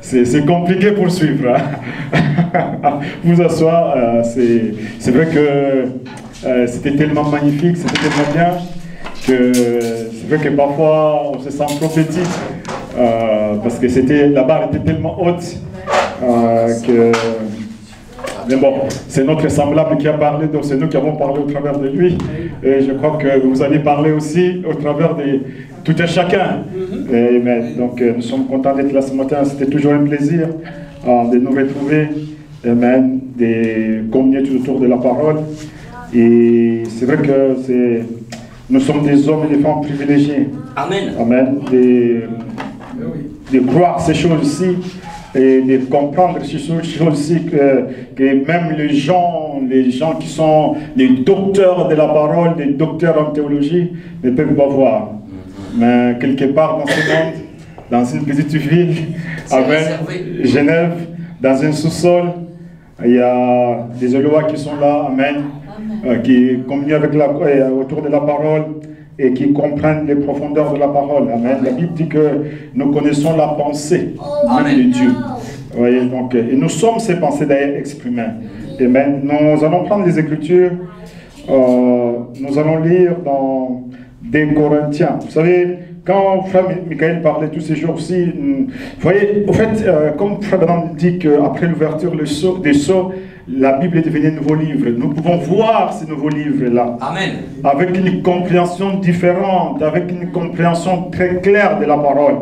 C'est compliqué pour suivre. Hein. Vous asseoir, euh, c'est vrai que euh, c'était tellement magnifique, c'était tellement bien que c'est vrai que parfois on se sent petit euh, parce que la barre était tellement haute que mais bon, c'est notre semblable qui a parlé, donc c'est nous qui avons parlé au travers de lui. Et je crois que vous allez parler aussi au travers de tout un chacun. Amen. Donc euh, nous sommes contents d'être là ce matin. C'était toujours un plaisir euh, de nous retrouver. Amen. De communier tout autour de la parole. Et c'est vrai que c'est, nous sommes des hommes et des femmes privilégiés. Amen. Amen. De, de croire ces choses-ci et de comprendre ces choses-ci que, que, même les gens, les gens qui sont les docteurs de la parole, les docteurs en théologie, ne peuvent pas voir. Mais quelque part dans ce monde, dans une petite ville, avec Genève, dans un sous-sol, il y a des Élois qui sont là, Amen, euh, qui communient avec la, euh, autour de la parole et qui comprennent les profondeurs de la parole. Amen. La Bible dit que nous connaissons la pensée de Dieu. voyez, donc, et nous sommes ces pensées d'ailleurs exprimées. Amen. Nous allons prendre les Écritures, euh, nous allons lire dans des Corinthiens. Vous savez, quand Frère Michael parlait tous ces jours-ci, vous voyez, au fait, euh, comme Frère Bernard dit qu'après l'ouverture des sceaux, la Bible est devenue un nouveau livre. Nous pouvons voir ces nouveaux livres-là. Amen. Avec une compréhension différente, avec une compréhension très claire de la parole.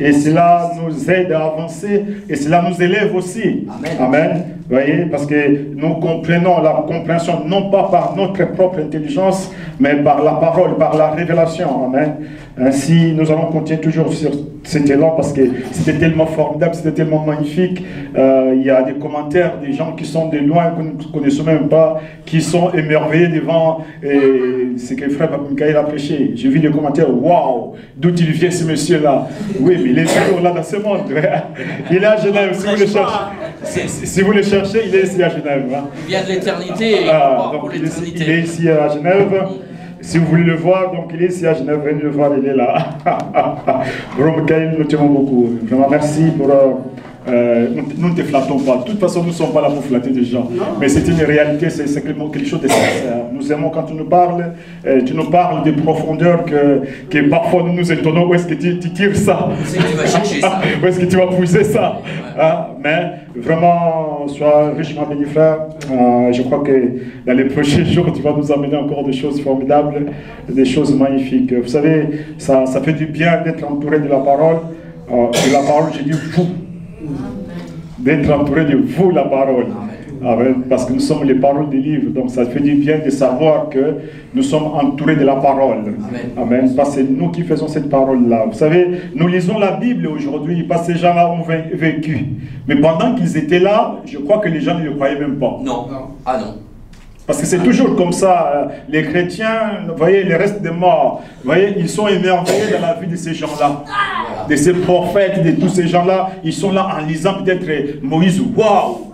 Et cela nous aide à avancer et cela nous élève aussi. Amen. Amen. Vous voyez, parce que nous comprenons la compréhension non pas par notre propre intelligence, mais par la parole, par la révélation. Amen. Ainsi, nous allons continuer toujours sur cet élan parce que c'était tellement formidable, c'était tellement magnifique. Euh, il y a des commentaires des gens qui sont de loin, que nous ne connaissons même pas, qui sont émerveillés devant ce que frère Michael a prêché. J'ai vu des commentaires, waouh, d'où il vient ce monsieur-là? Oui, mais il est toujours là dans ce monde. Il est à Genève, si vous le cherchez. Si vous le cherchez, il est ici à Genève. Hein. Il vient de l'éternité. Ah, il, il est ici à Genève. Si vous voulez le voir, donc il est ici à Genève, venez le voir, il est là. Michael, nous t'aimons beaucoup. Vraiment, merci pour. Euh, nous ne te flattons pas. De toute façon, nous ne sommes pas là pour flatter des gens. Mais c'est une réalité, c'est quelque chose de sincère. Nous aimons quand tu nous parles, euh, tu nous parles des profondeurs que, que parfois nous nous étonnons. Où est-ce que tu, tires ça? Où est-ce que tu vas chercher ça Où est-ce que tu vas pousser ça? Hein? Mais vraiment, sois richement béni, frère. Euh, je crois que dans les prochains jours, tu vas nous amener encore des choses formidables, des choses magnifiques. Vous savez, ça, ça fait du bien d'être entouré de la parole. de la parole, j'ai dit fou d'être entouré de vous, la parole. Amen. Parce que nous sommes les paroles des livres. Donc ça fait du bien de savoir que nous sommes entourés de la parole. Amen. Parce que c'est nous qui faisons cette parole-là. Vous savez, nous lisons la Bible aujourd'hui parce que ces gens-là ont vécu. Mais pendant qu'ils étaient là, je crois que les gens ne le croyaient même pas. Non. Ah non. Parce que c'est toujours comme ça. Euh, les chrétiens, vous voyez, les restes des morts, vous voyez, ils sont émerveillés dans la vie de ces gens-là. De ces prophètes, de tous ces gens-là. Ils sont là en lisant peut-être Moïse. Waouh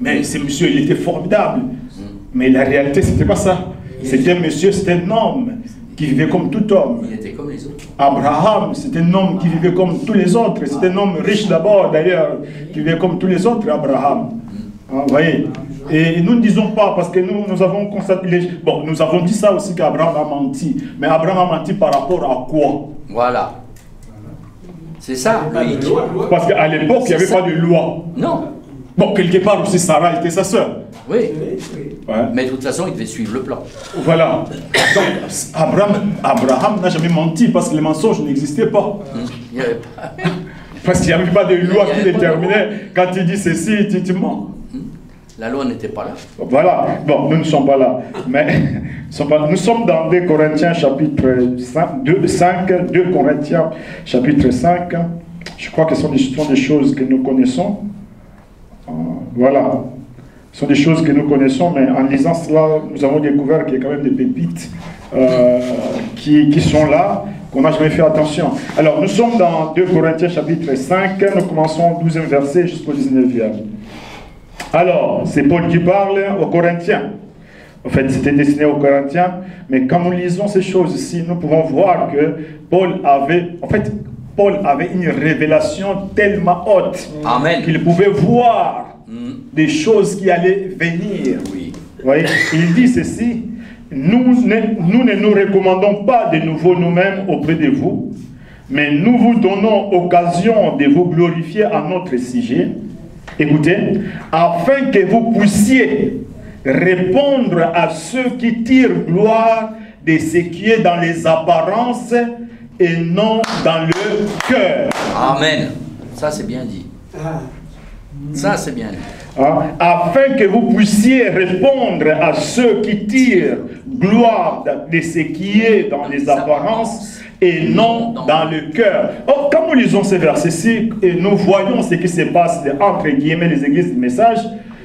Mais ce monsieur, il était formidable. Mais la réalité, c'était pas ça. C'était un monsieur, c'était un homme qui vivait comme tout homme. Il était comme les autres. Abraham, c'était un homme qui vivait comme tous les autres. C'était un homme riche d'abord, d'ailleurs, qui vivait comme tous les autres, Abraham. Vous voyez et nous ne disons pas, parce que nous, nous avons constaté, bon, nous avons dit ça aussi qu'Abraham a menti. Mais Abraham a menti par rapport à quoi Voilà. C'est ça, Parce qu'à l'époque, il n'y avait pas de loi. Non. Bon, quelque part aussi, Sarah était sa sœur. Oui. Mais de toute façon, il devait suivre le plan. Voilà. Donc, Abraham, Abraham n'a jamais menti parce que les mensonges n'existaient pas. Il avait pas. Parce qu'il n'y avait pas de loi qui déterminait. Quand tu dis ceci, tu, tu mens. La loi n'était pas là. Voilà. Bon, nous ne sommes pas là. Mais nous sommes dans 2 Corinthiens chapitre 5, 2, 5, 2 Corinthiens chapitre 5. Je crois que ce sont des, choses que nous connaissons. Euh, voilà. Ce sont des choses que nous connaissons, mais en lisant cela, nous avons découvert qu'il y a quand même des pépites euh, qui, qui sont là, qu'on n'a jamais fait attention. Alors, nous sommes dans 2 Corinthiens chapitre 5, nous commençons au 12e verset jusqu'au 19e. Alors, c'est Paul qui parle aux Corinthiens. En fait, c'était destiné aux Corinthiens, mais quand nous lisons ces choses ici, nous pouvons voir que Paul avait, en fait, Paul avait une révélation tellement haute qu'il pouvait voir mm. des choses qui allaient venir. Oui. Voyez Il dit ceci, nous ne, nous ne nous recommandons pas de nouveau nous-mêmes auprès de vous, mais nous vous donnons occasion de vous glorifier à notre sujet. Écoutez, afin que vous puissiez répondre à ceux qui tirent gloire de ce qui est dans les apparences et non dans le cœur. Amen. Ça, c'est bien dit. Ça, c'est bien dit. Hein? Afin que vous puissiez répondre à ceux qui tirent gloire de ce qui est dans les apparences et non dans le cœur. Oh, quand nous lisons ces versets-ci, nous voyons ce qui se passe entre guillemets les églises du message,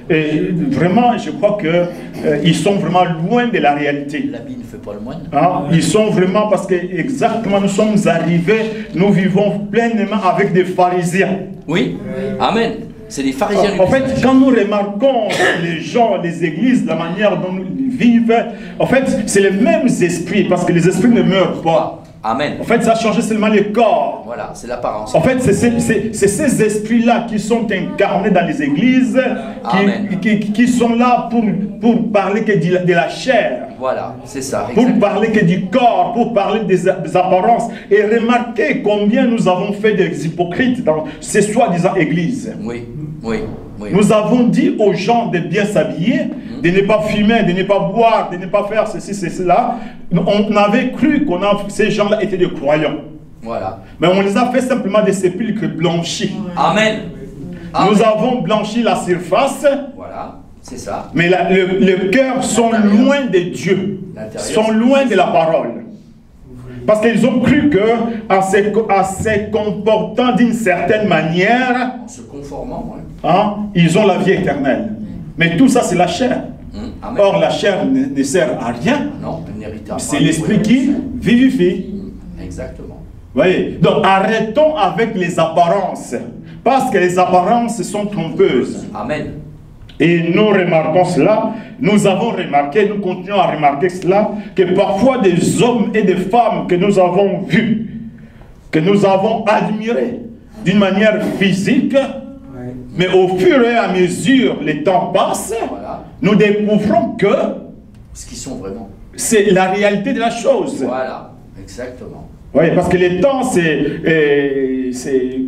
et vraiment, je crois qu'ils euh, sont vraiment loin de la réalité. L'habit ne fait pas le moine. Ah, ils sont vraiment, parce que exactement, nous sommes arrivés, nous vivons pleinement avec des pharisiens. Oui, Amen. C'est des pharisiens. En fait, quand nous remarquons les gens, les églises, la manière dont ils vivent, en fait, c'est les mêmes esprits, parce que les esprits ne meurent pas. Amen. En fait, ça a changé seulement le corps. Voilà, c'est l'apparence. En fait, c'est ces esprits-là qui sont incarnés dans les églises, qui, qui, sont là pour, pour parler que de, la chair. Voilà, c'est ça. Pour parler que du corps, pour parler des, apparences. Et remarquez combien nous avons fait des hypocrites dans ces soi-disant églises. Oui, oui. Nous avons dit aux gens de bien s'habiller, mm-hmm. de ne pas fumer, de ne pas boire, de ne pas faire ceci, cela. On avait cru que ces gens-là étaient des croyants. Voilà. Mais on les a fait simplement des sépulcres blanchis. Amen. Nous avons blanchi la surface. Voilà, c'est ça. Mais le, le cœur sont loin de Dieu. Sont loin de la parole. Parce qu'ils ont cru que en se, comportant d'une certaine manière, en se conformant, hein, ils ont la vie éternelle. Mais tout ça, c'est la chair. Hum, Or, la chair ne, sert à rien. Non, C'est l'esprit qui vivifie. Hum, exactement. Voyez Donc, arrêtons avec les apparences. Parce que les apparences sont trompeuses. Amen. Et nous remarquons cela, nous avons remarqué, nous continuons à remarquer cela, que parfois des hommes et des femmes que nous avons vus, que nous avons admirés d'une manière physique, mais au fur et à mesure les temps passent, nous découvrons que ce qu'ils sont vraiment. C'est la réalité de la chose. Voilà, exactement. Oui, parce que les temps, c'est,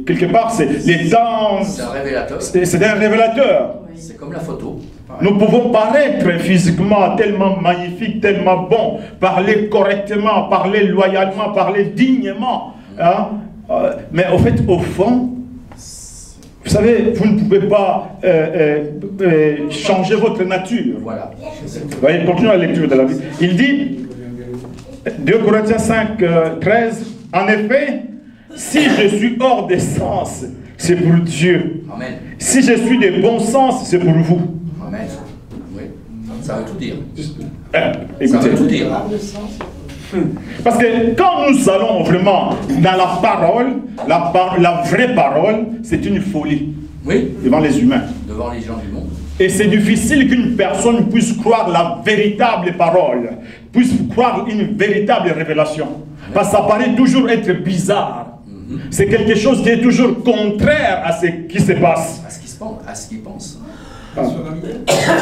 quelque part, c'est les temps. C'est un révélateur. C'est un révélateur. C'est comme la photo. Nous pouvons paraître physiquement tellement magnifique, tellement bon, parler correctement, parler loyalement, parler dignement. Hein? Euh, mais au fait, au fond, vous savez, vous ne pouvez pas euh, euh, changer votre nature. Voilà. Voyez, continuons la lecture de la vie. Il dit, 2 Corinthiens 5, 13, en effet, si je suis hors des sens, c'est pour Dieu. Amen. Si je suis de bon sens, c'est pour vous. Amen. Oui. Ça veut tout dire. Écoutez. Ça veut tout dire. Parce que quand nous allons vraiment dans la parole, la, la vraie parole, c'est une folie. Oui. Devant les humains. Devant les gens du monde. Et c'est difficile qu'une personne puisse croire la véritable parole, puisse croire une véritable révélation. Parce que ça paraît toujours être bizarre. C'est quelque chose qui est toujours contraire à ce qui se passe. À ce qui se pense, qu'il pense.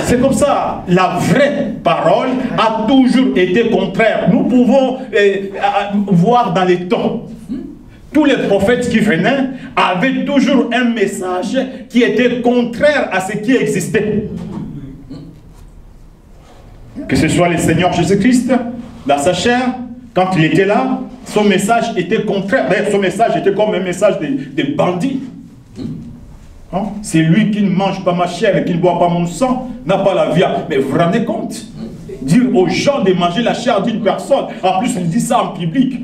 C'est comme ça. La vraie parole a toujours été contraire. Nous pouvons eh, voir dans les temps. Tous les prophètes qui venaient avaient toujours un message qui était contraire à ce qui existait. Que ce soit le Seigneur Jésus-Christ, dans sa chair, quand il était là, son message était contraire. son message était comme un message des, bandits. Hein? C'est lui qui ne mange pas ma chair et qui ne boit pas mon sang, n'a pas la vie. Mais vous vous rendez compte? Dire aux gens de manger la chair d'une personne, en plus il dit ça en public.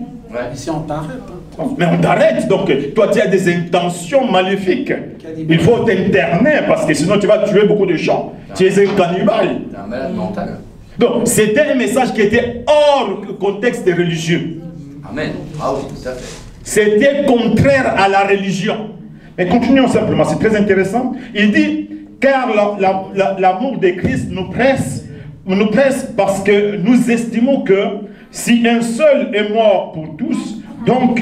ici on t'arrête. Mais on t'arrête, donc toi tu as des intentions maléfiques. Il faut t'interner parce que sinon tu vas tuer beaucoup de gens. Tu es un cannibale. un malade mental. Donc c'était un message qui était hors contexte religieux. Amen. Ah oui, tout à fait. C'était contraire à la religion. Mais continuons simplement, c'est très intéressant. Il dit, car l'amour de Christ nous presse, nous presse parce que nous estimons que si un seul est mort pour tous, donc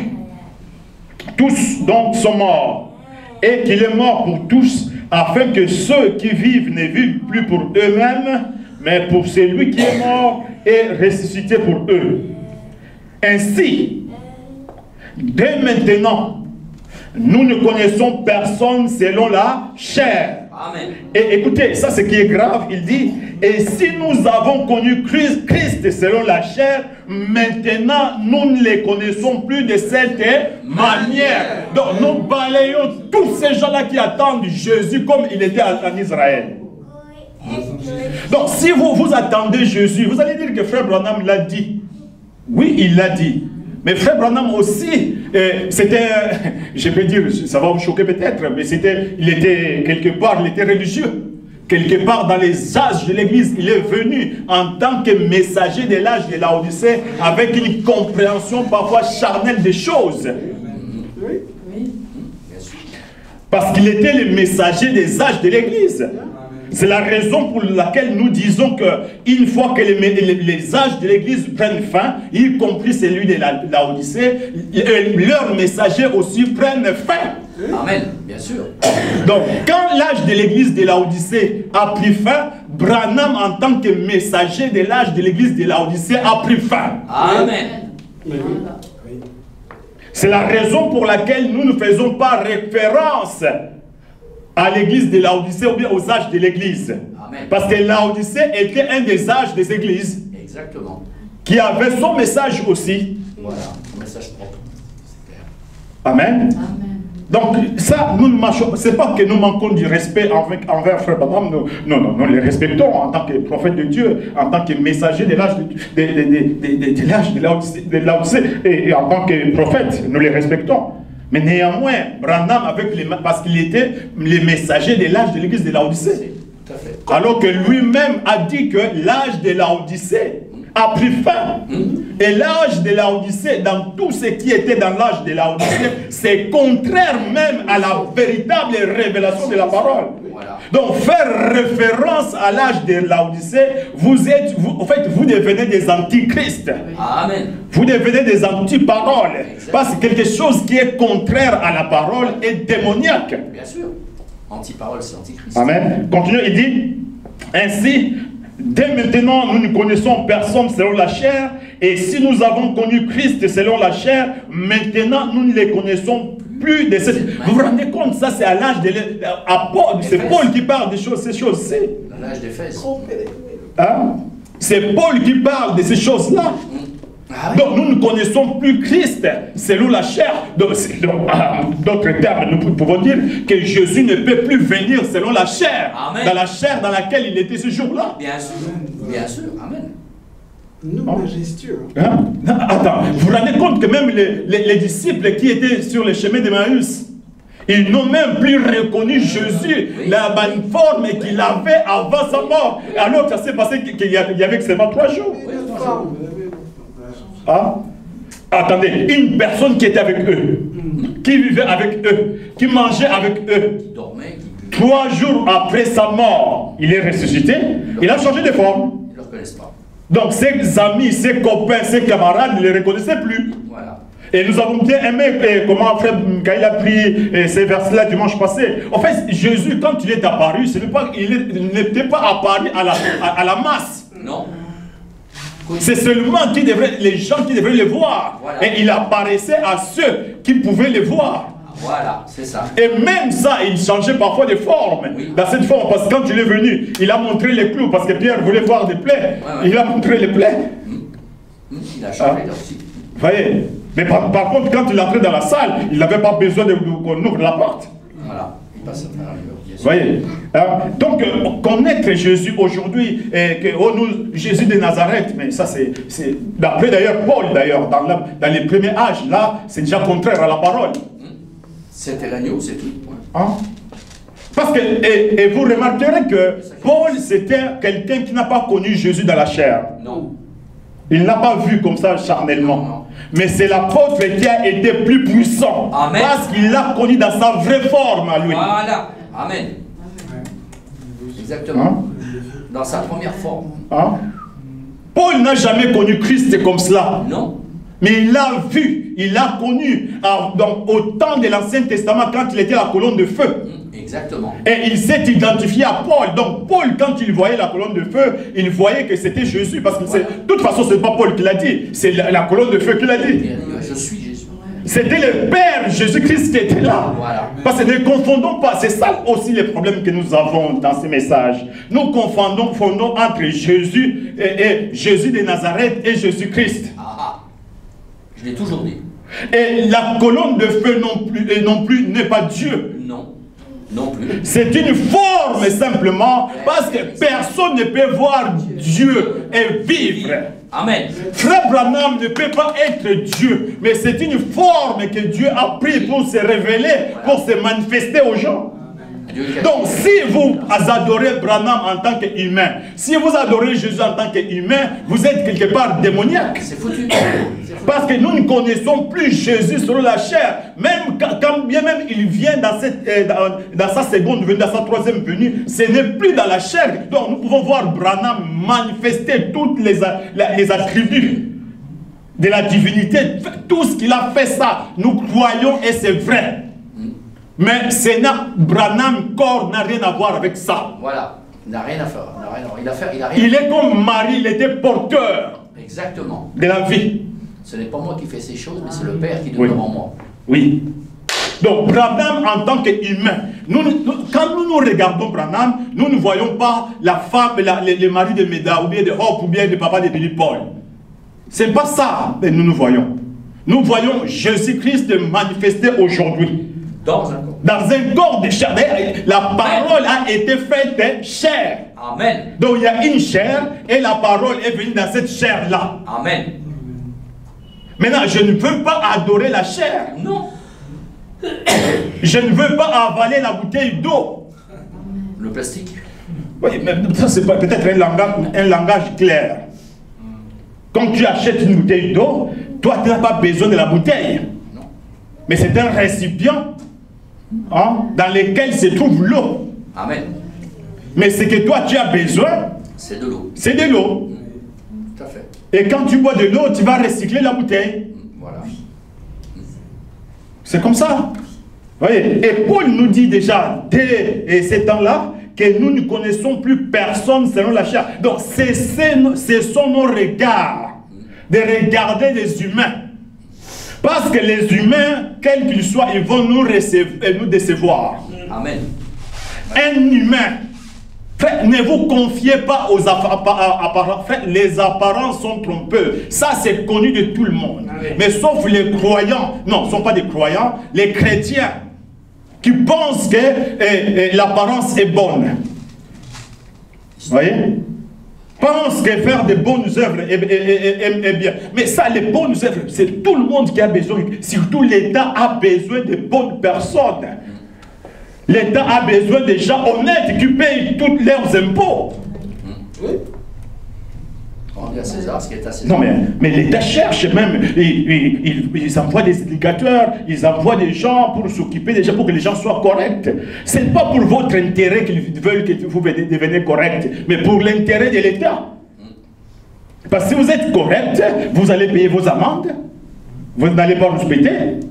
tous donc sont morts, et qu'il est mort pour tous, afin que ceux qui vivent ne vivent plus pour eux-mêmes, mais pour celui qui est mort et ressuscité pour eux. Ainsi, dès maintenant, nous ne connaissons personne selon la chair. Et écoutez, ça ce qui est grave, il dit, et si nous avons connu Christ, Christ selon la chair, maintenant nous ne les connaissons plus de cette manière. Donc nous balayons tous ces gens-là qui attendent Jésus comme il était en Israël. Donc si vous, vous attendez Jésus, vous allez dire que Frère Branham l'a dit. Oui, il l'a dit. Mais Frère Branham aussi, euh, c'était, je peux dire, ça va vous choquer peut-être, mais c'était, il était quelque part, il était religieux. Quelque part dans les âges de l'Église, il est venu en tant que messager de l'âge de la Odyssée avec une compréhension parfois charnelle des choses. Parce qu'il était le messager des âges de l'Église. C'est la raison pour laquelle nous disons que une fois que les, âges de l'Église prennent fin, y compris celui de la, Odyssée, leurs messagers aussi prennent fin. Amen, bien sûr. Donc, quand l'âge de l'église de la Odyssée a pris fin, Branham, en tant que messager de l'âge de l'église de la Odyssée, a pris fin. Amen. C'est la raison pour laquelle nous ne faisons pas référence à l'église de l'Odyssée ou bien aux âges de l'église. Parce que l'Odyssée était un des âges des églises. Exactement. Qui avait son message aussi. Voilà, message propre. Amen. Amen. Donc, ça, nous ne marchons c'est pas que nous manquons du respect envers, envers Frère Abraham, non, non, nous les respectons en tant que prophète de Dieu, en tant que messager de l'âge de, de, de, de et, et en tant que prophète, nous les respectons. Mais néanmoins, Branham, avec les, parce qu'il était le messager de l'âge de l'église de l'Odyssée. Alors que lui-même a dit que l'âge de l'Odyssée a pris fin. Mm-hmm. Et l'âge de l'Odyssée, dans tout ce qui était dans l'âge de l'Odyssée, c'est contraire même à la véritable révélation de la parole. Donc faire référence à l'âge de l'Odyssée, vous êtes, vous, en fait, vous devenez des antichrists. Amen. Vous devenez des antiparoles. Parce que quelque chose qui est contraire à la parole est démoniaque. Bien sûr. Antiparole, c'est antichrist. Amen. Continue, il dit, ainsi, Dès maintenant, nous ne connaissons personne selon la chair, et si nous avons connu Christ selon la chair, maintenant nous ne les connaissons plus de cette... Vous vous rendez compte, ça c'est à l'âge de... C'est Paul qui parle de choses, ces choses-ci. À l'âge des fesses. Hein? C'est Paul qui parle de ces choses-là. Ah Donc nous ne connaissons plus Christ selon la chair. Donc, d'autres termes, nous pouvons dire que Jésus ne peut plus venir selon la chair. Dans la chair dans laquelle il était ce jour-là. Bien sûr. Bien sûr. Amen. Nous, oh. majestueux. Hein? Attends, vous vous rendez compte que même les, les, disciples qui étaient sur le chemin d'Emmaüs, ils n'ont même plus reconnu Jésus, la bonne forme qu'il avait avant sa mort. Alors ça s'est passé qu'il y avait seulement trois jours. Ah? Attendez, une personne qui était avec eux, qui vivait avec eux, qui mangeait avec eux, trois jours après sa mort, il est ressuscité, il a changé de forme. Ils ne le reconnaissent pas. Donc ses amis, ses copains, ses camarades ne les reconnaissaient plus. Voilà. Et nous avons bien aimé eh, comment frère il a pris eh, ces versets-là dimanche passé. En fait, Jésus, quand il est apparu, ce pas, il n'était pas apparu à la, à, la masse. Non. C'est seulement qui devrait, les gens qui devraient le voir. Et il apparaissait à ceux qui pouvaient le voir. Voilà, c'est ça. Et même ça, il changeait parfois de forme. Dans cette forme, parce que quand il est venu, il a montré les clous, parce que Pierre voulait voir des plaies. Il a montré les plaies. Hum. Hum, il a changé ah. aussi. voyez Mais par, contre, quand il entrait dans la salle, il n'avait pas besoin qu'on ouvre la porte. Voilà, il passe à travers voyez hein? Donc, euh, connaître Jésus aujourd'hui, que oh, nous, Jésus de Nazareth, mais ça c'est, d'après d'ailleurs Paul, d'ailleurs, dans, dans les premiers âges, là, c'est déjà contraire à la parole. C'était l'agneau, c'est tout. Hein? Parce que, et, vous remarquerez que Paul, c'était quelqu'un qui n'a pas connu Jésus dans la chair. Non. Il n'a pas vu comme ça charnellement. Mais c'est l'apôtre qui a été plus puissant. Amen. Parce qu'il l'a connu dans sa vraie forme à lui. Voilà. Amen. Exactement. Hein? Dans sa première forme. Hein? Paul n'a jamais connu Christ comme cela. Non. Mais il l'a vu, il l'a connu donc, au temps de l'Ancien Testament quand il était la colonne de feu. Exactement. Et il s'est identifié à Paul. Donc Paul, quand il voyait la colonne de feu, il voyait que c'était Jésus. Parce que de toute façon, ce n'est pas Paul qui l'a dit, c'est la, colonne de feu qui l'a dit. Je suis Jésus. C'était le Père Jésus-Christ qui était là. Parce que ne confondons pas, c'est ça aussi le problème que nous avons dans ces messages. Nous confondons, entre Jésus et, Jésus de Nazareth et Jésus-Christ. Je l'ai toujours dit. Et la colonne de feu non plus, et non plus n'est pas Dieu. Non. Non plus. C'est une forme simplement parce que personne ne peut voir Dieu et vivre. Amen. Frère Branham ne peut pas être Dieu, mais c'est une forme que Dieu a pris pour se révéler, pour se manifester aux gens. Donc, si vous adorez Branham en tant qu'humain, si vous adorez Jésus en tant qu'humain, vous êtes quelque part démoniaque. C'est foutu. Parce que nous ne connaissons plus Jésus sur la chair. Même quand bien même il vient dans, cette, euh, dans, sa seconde venue, dans sa troisième venue, ce n'est plus dans la chair. Donc, nous pouvons voir Branham manifester toutes les, les attributs de la divinité. Tout ce qu'il a fait ça, nous croyons et c'est vrai. Mais Sénat, Branham, corps n'a rien à voir avec ça. Voilà, il n'a rien à faire. Il, a fait, il, a rien il est comme Marie, il était porteur. Exactement. De la vie. Ce n'est pas moi qui fais ces choses, mais c'est le Père qui demeure en moi. Oui. Donc Branham en tant qu'humain, nous, quand nous nous regardons Branham, nous ne voyons pas la femme, la, le, mari de Meda, ou bien de Hope, ou bien de papa de Billy Paul. C'est pas ça que nous nous voyons. Nous voyons Jésus-Christ manifesté aujourd'hui. Dans un corps. Dans un corps de chair. La parole a été faite chair. Amen. Donc il y a une chair et la parole est venue dans cette chair-là. Amen. Maintenant, je ne veux pas adorer la chair. Non. Je ne veux pas avaler la bouteille d'eau. Le plastique. Oui, mais ça c'est peut-être un langage, un langage clair. Quand tu achètes une bouteille d'eau, toi tu n'as pas besoin de la bouteille. Non. Mais c'est un récipient Hein, dans lesquels se trouve l'eau. Amen. Mais ce que toi tu as besoin, c'est de l'eau. C'est de l'eau. Et quand tu bois de l'eau, tu vas recycler la bouteille. Voilà. C'est comme ça. Voyez Et Paul nous dit déjà, dès ces temps-là, que nous ne connaissons plus personne selon la chair. Donc, ce sont nos regards de regarder les humains parce que les humains, quels qu'ils soient, ils vont nous, recevoir, nous décevoir. Amen. Un humain, ne vous confiez pas aux apparences. Les apparences sont trompeurs. Ça, c'est connu de tout le monde. Mais sauf les croyants, non, ce ne sont pas des croyants, les chrétiens qui pensent que eh, eh, l'apparence est bonne. Vous voyez? Pense que faire de bonnes œuvres est, bien. Mais ça, les bonnes œuvres, c'est tout le monde qui a besoin. Surtout l'État a besoin de bonnes personnes. L'État a besoin de gens honnêtes qui payent tous leurs impôts. Oui. Non, mais, mais l'État cherche même, ils, ils, envoient des éducateurs, ils envoient des gens pour s'occuper des gens, pour que les gens soient corrects. Ce n'est pas pour votre intérêt qu'ils veulent que vous deveniez correct, mais pour l'intérêt de l'État. Parce que si vous êtes correct, vous allez payer vos amendes, vous n'allez pas respecter. Non.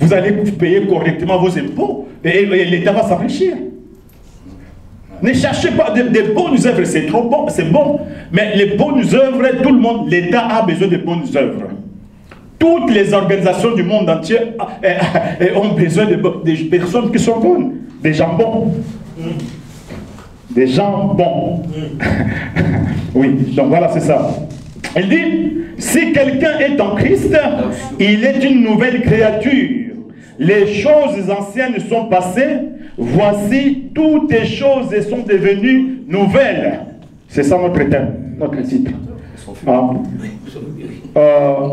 Vous allez payer correctement vos impôts et l'État va s'enrichir. Ne cherchez pas des, bonnes œuvres, c'est trop bon, c'est bon. Mais les bonnes œuvres, tout le monde, l'État a besoin de bonnes œuvres. Toutes les organisations du monde entier eh, eh, ont besoin de, personnes qui sont bonnes, des gens bons. Des gens bons. oui, donc voilà, c'est ça. Il dit, si quelqu'un est en Christ, il est une nouvelle créature. Les choses anciennes sont passées, voici toutes les choses sont devenues nouvelles. C'est ça notre thème, notre titre. Ah. Euh,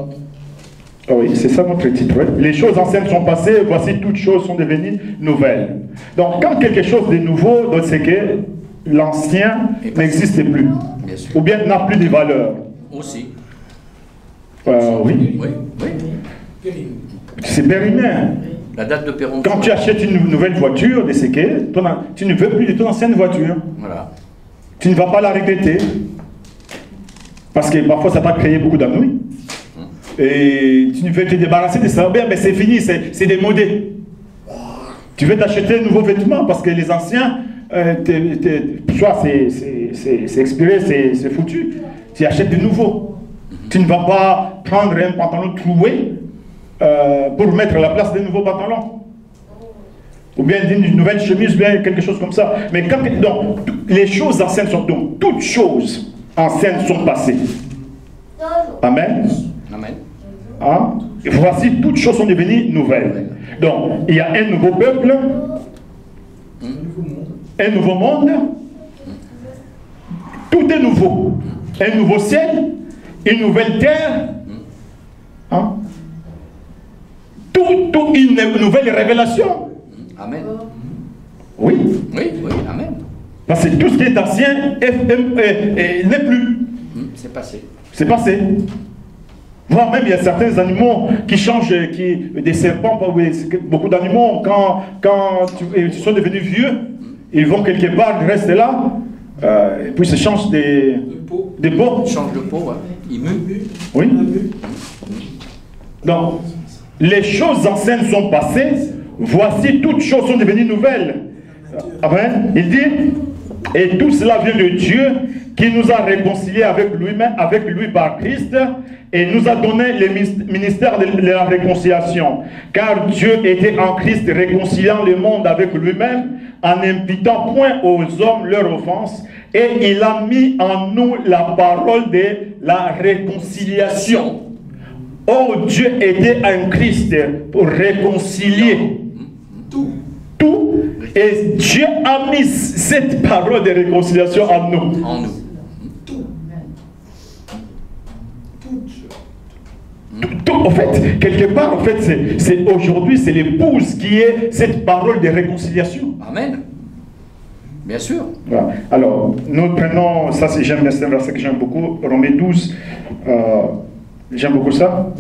ah oui, c'est ça notre titre. Les choses anciennes sont passées, voici toutes choses sont devenues nouvelles. Donc quand quelque chose de nouveau, c'est que l'ancien n'existe plus. Ou bien n'a plus de valeur. Aussi. Euh, oui. Oui. oui. C'est périmé. La date de Quand tu achètes une nouvelle voiture, des séquelles, tu ne veux plus de ton ancienne voiture. Voilà. Tu ne vas pas la regretter. Parce que parfois ça va créer beaucoup d'ennuis. et tu veux te débarrasser de ça, mais c'est fini, c'est démodé. Tu veux t'acheter de nouveaux vêtements parce que les anciens, euh, soit c'est expiré, c'est foutu. Tu achètes de nouveaux. Tu ne vas pas prendre un pantalon troué euh, pour mettre à la place des nouveaux pantalons. Ou bien une nouvelle chemise, ou bien quelque chose comme ça. Mais quand, donc, les choses anciennes sont donc, toutes choses anciennes sont passées. Amen. Amen. Hein? Et voici, toutes choses sont devenues nouvelles. Donc, il y a un nouveau peuple, un nouveau monde, tout est nouveau. Un nouveau ciel, une nouvelle terre, hein? Tout, tout, une nouvelle révélation. Amen. Oui. Oui, oui, Amen. Parce que tout ce qui est ancien n'est plus. Hmm, c'est passé. C'est passé. Voire même, il y a certains animaux qui changent, qui, des serpents, beaucoup d'animaux, quand, quand tu, sont devenus vieux, ils vont quelque part, ils restent là, euh, et puis ils se changent des, des peaux. Ils changent de peau, ouais. ils muent. Oui. Donc, les choses anciennes sont passées, voici toutes choses sont devenues nouvelles. Amen. Il dit, et tout cela vient de Dieu qui nous a réconciliés avec lui-même, avec lui par Christ, et nous a donné le ministère de la réconciliation. Car Dieu était en Christ réconciliant le monde avec lui-même, en n'imputant point aux hommes leur offense, et il a mis en nous la parole de la réconciliation. Oh, Dieu était en Christ pour réconcilier tout. Tout. Et Dieu a mis cette parole de réconciliation en nous. En nous. en fait, quelque part, en fait, c'est aujourd'hui, c'est l'épouse qui est cette parole de réconciliation. Amen. Bien sûr. Alors, nous prenons, ça c'est j'aime un verset que j'aime beaucoup, Romains 12, euh, j'aime beaucoup ça.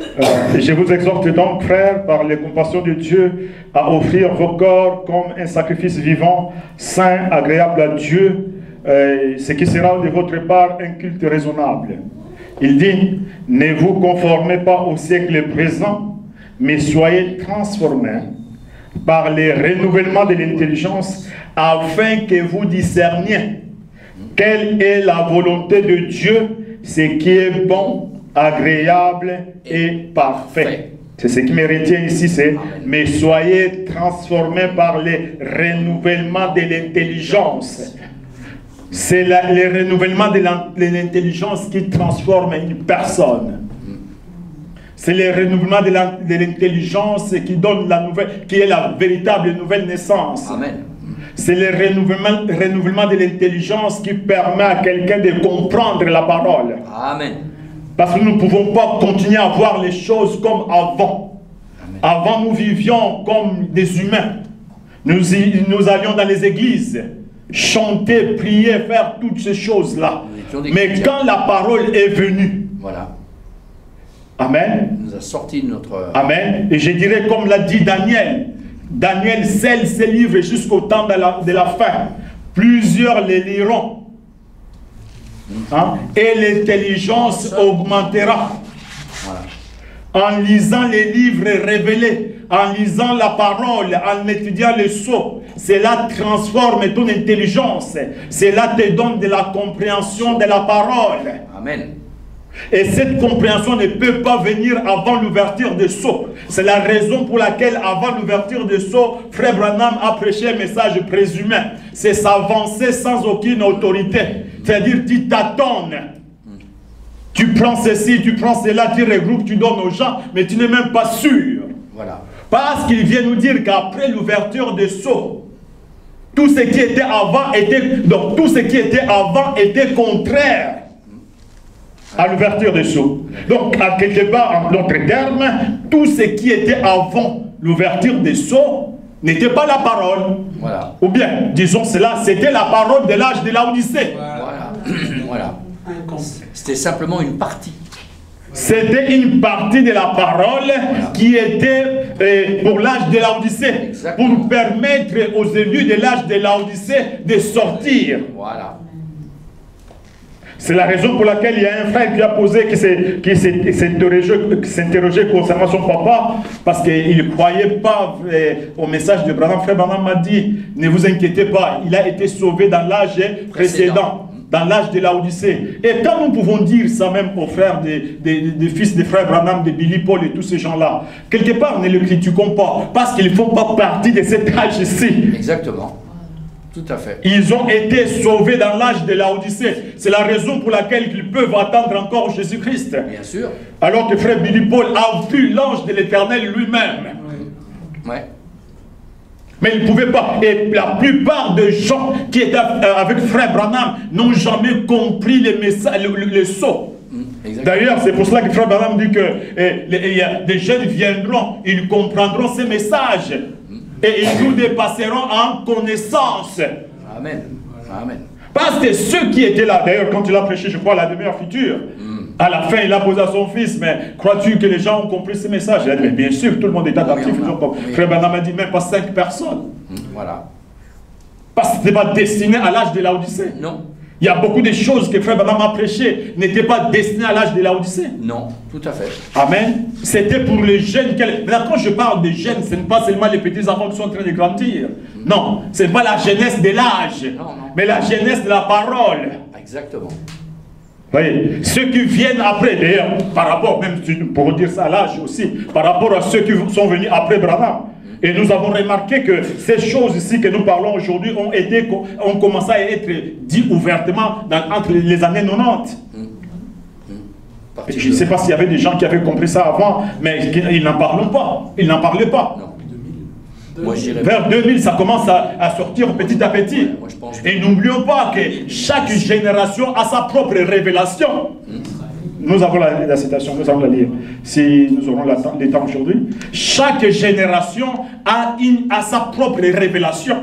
Euh, je vous exhorte donc, frères, par les compassions de Dieu, à offrir vos corps comme un sacrifice vivant, saint, agréable à Dieu, ce qui sera de votre part un culte raisonnable. Il dit, ne vous conformez pas au siècle présent, mais soyez transformés par les renouvellements de l'intelligence afin que vous discerniez quelle est la volonté de Dieu, ce qui est bon, agréable et parfait. C'est ce qui me retient ici, c'est mais soyez transformés par les renouvellements de l'intelligence. C'est le renouvellement de l'intelligence qui transforme une personne. C'est le renouvellement de l'intelligence qui donne la nouvelle, qui est la véritable nouvelle naissance. C'est le renouvellement, renouvellement de l'intelligence qui permet à quelqu'un de comprendre la parole. Amen. Parce que nous ne pouvons pas continuer à voir les choses comme avant. Avant, nous vivions comme des humains. Nous, nous allions dans les églises chanter, prier, faire toutes ces choses-là. Mais quand la parole est venue, voilà. Amen. nous a sorti notre. Amen. Et je dirais comme l'a dit Daniel. Daniel scelle ses livres jusqu'au temps de la, de fin. Plusieurs les liront. Hein? Et l'intelligence augmentera. En lisant les livres révélés, en lisant la parole, en étudiant les sceaux, cela transforme ton intelligence. Cela te donne de la compréhension de la parole. Amen. Et cette compréhension ne peut pas venir avant l'ouverture des sceaux. C'est la raison pour laquelle, avant l'ouverture des sceaux, Frère Branham a prêché un message présumé. C'est s'avancer sans aucune autorité. C'est-à-dire, tu t'attends. Tu prends ceci, tu prends cela, tu regroupes, tu donnes aux gens, mais tu n'es même pas sûr. Voilà. Parce qu'il vient nous dire qu'après l'ouverture des sceaux, tout ce qui était avant était donc tout ce qui était avant était contraire à l'ouverture des sceaux. Donc, à quelque part, en d'autres termes, tout ce qui était avant l'ouverture des sceaux n'était pas la parole. Voilà. Ou bien, disons cela, c'était la parole de l'âge de l'Odyssée. Voilà. voilà. C'était simplement une partie. C'était une partie de la parole qui était euh, pour l'âge de l'Odyssée, pour permettre aux élus de l'âge de l'Odyssée de sortir. Voilà. C'est la raison pour laquelle il y a un frère qui a posé, qui s'est interrogé concernant son papa, parce qu'il ne croyait pas eh, au message de Branham. Frère Branham m'a dit, ne vous inquiétez pas, il a été sauvé dans l'âge précédent dans l'âge de la Odyssée. Et quand nous pouvons dire ça même aux frères des, fils des frères Branham, de Billy Paul et tous ces gens-là, quelque part ne le critiquons pas, parce qu'ils ne font pas partie de cet âge-ci. Exactement. Tout à fait. Ils ont été sauvés dans l'âge de la Odyssée. C'est la raison pour laquelle ils peuvent attendre encore Jésus-Christ. Bien sûr. Alors que frère Billy Paul a vu l'ange de l'éternel lui-même. Ouais. Mais ils ne pouvaient pas. Et la plupart des gens qui étaient euh, avec frère Branham n'ont jamais compris les messages, le, saut. Mm, D'ailleurs, c'est pour cela que frère Branham dit que eh, des jeunes viendront, ils comprendront ces messages. Et ils nous dépasseront en connaissance. Amen. Amen. Parce que ceux qui étaient là, d'ailleurs, quand il a prêché, je crois, la demeure future, mm. À la fin, il a posé à son fils, mais crois-tu que les gens ont compris ce message? Il a dit, mais bien sûr, tout le monde est attentif. Frère Branham a dit, même pas cinq personnes. Hum, voilà. Parce que ce n'était pas destiné à l'âge de la Odyssée. Non. Il y a beaucoup de choses que Frère Branham a prêché n'étaient pas destinées à l'âge de la Odyssée. Non, tout à fait. Amen. C'était pour les jeunes. Maintenant, quand je parle des jeunes, ce n'est pas seulement les petits enfants qui sont en train de grandir. Non, ce n'est pas la jeunesse de l'âge, mais la jeunesse de la parole. Exactement. Voyez, ceux qui viennent après, d'ailleurs, par rapport, même pour dire ça à l'âge aussi, par rapport à ceux qui sont venus après Branham, et nous avons remarqué que ces choses ici que nous parlons aujourd'hui ont, été, ont commencé à être dites ouvertement dans, entre les années 90. Je ne sais pas s'il y avait des gens qui avaient compris ça avant, mais ils n'en parlent pas. Ils n'en parlaient pas. Vers 2000, ça commence à, sortir petit à petit. Et n'oublions pas que chaque génération a sa propre révélation. Nous avons la, citation, nous allons la lire, si nous aurons le temps aujourd'hui. Chaque génération a, une, a sa propre révélation.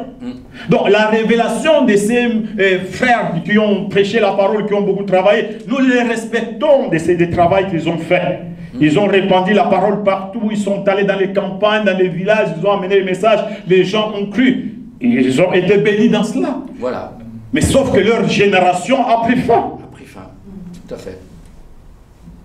Donc la révélation de ces euh, frères qui ont prêché la parole, qui ont beaucoup travaillé, nous les respectons de ces travaux qu'ils ont fait. Ils ont répandu la parole partout, ils sont allés dans les campagnes, dans les villages, ils ont amené le message, les gens ont cru. Ils ont été bénis dans cela. Voilà. Mais sauf que leur génération a pris fin. A pris fin, tout à fait.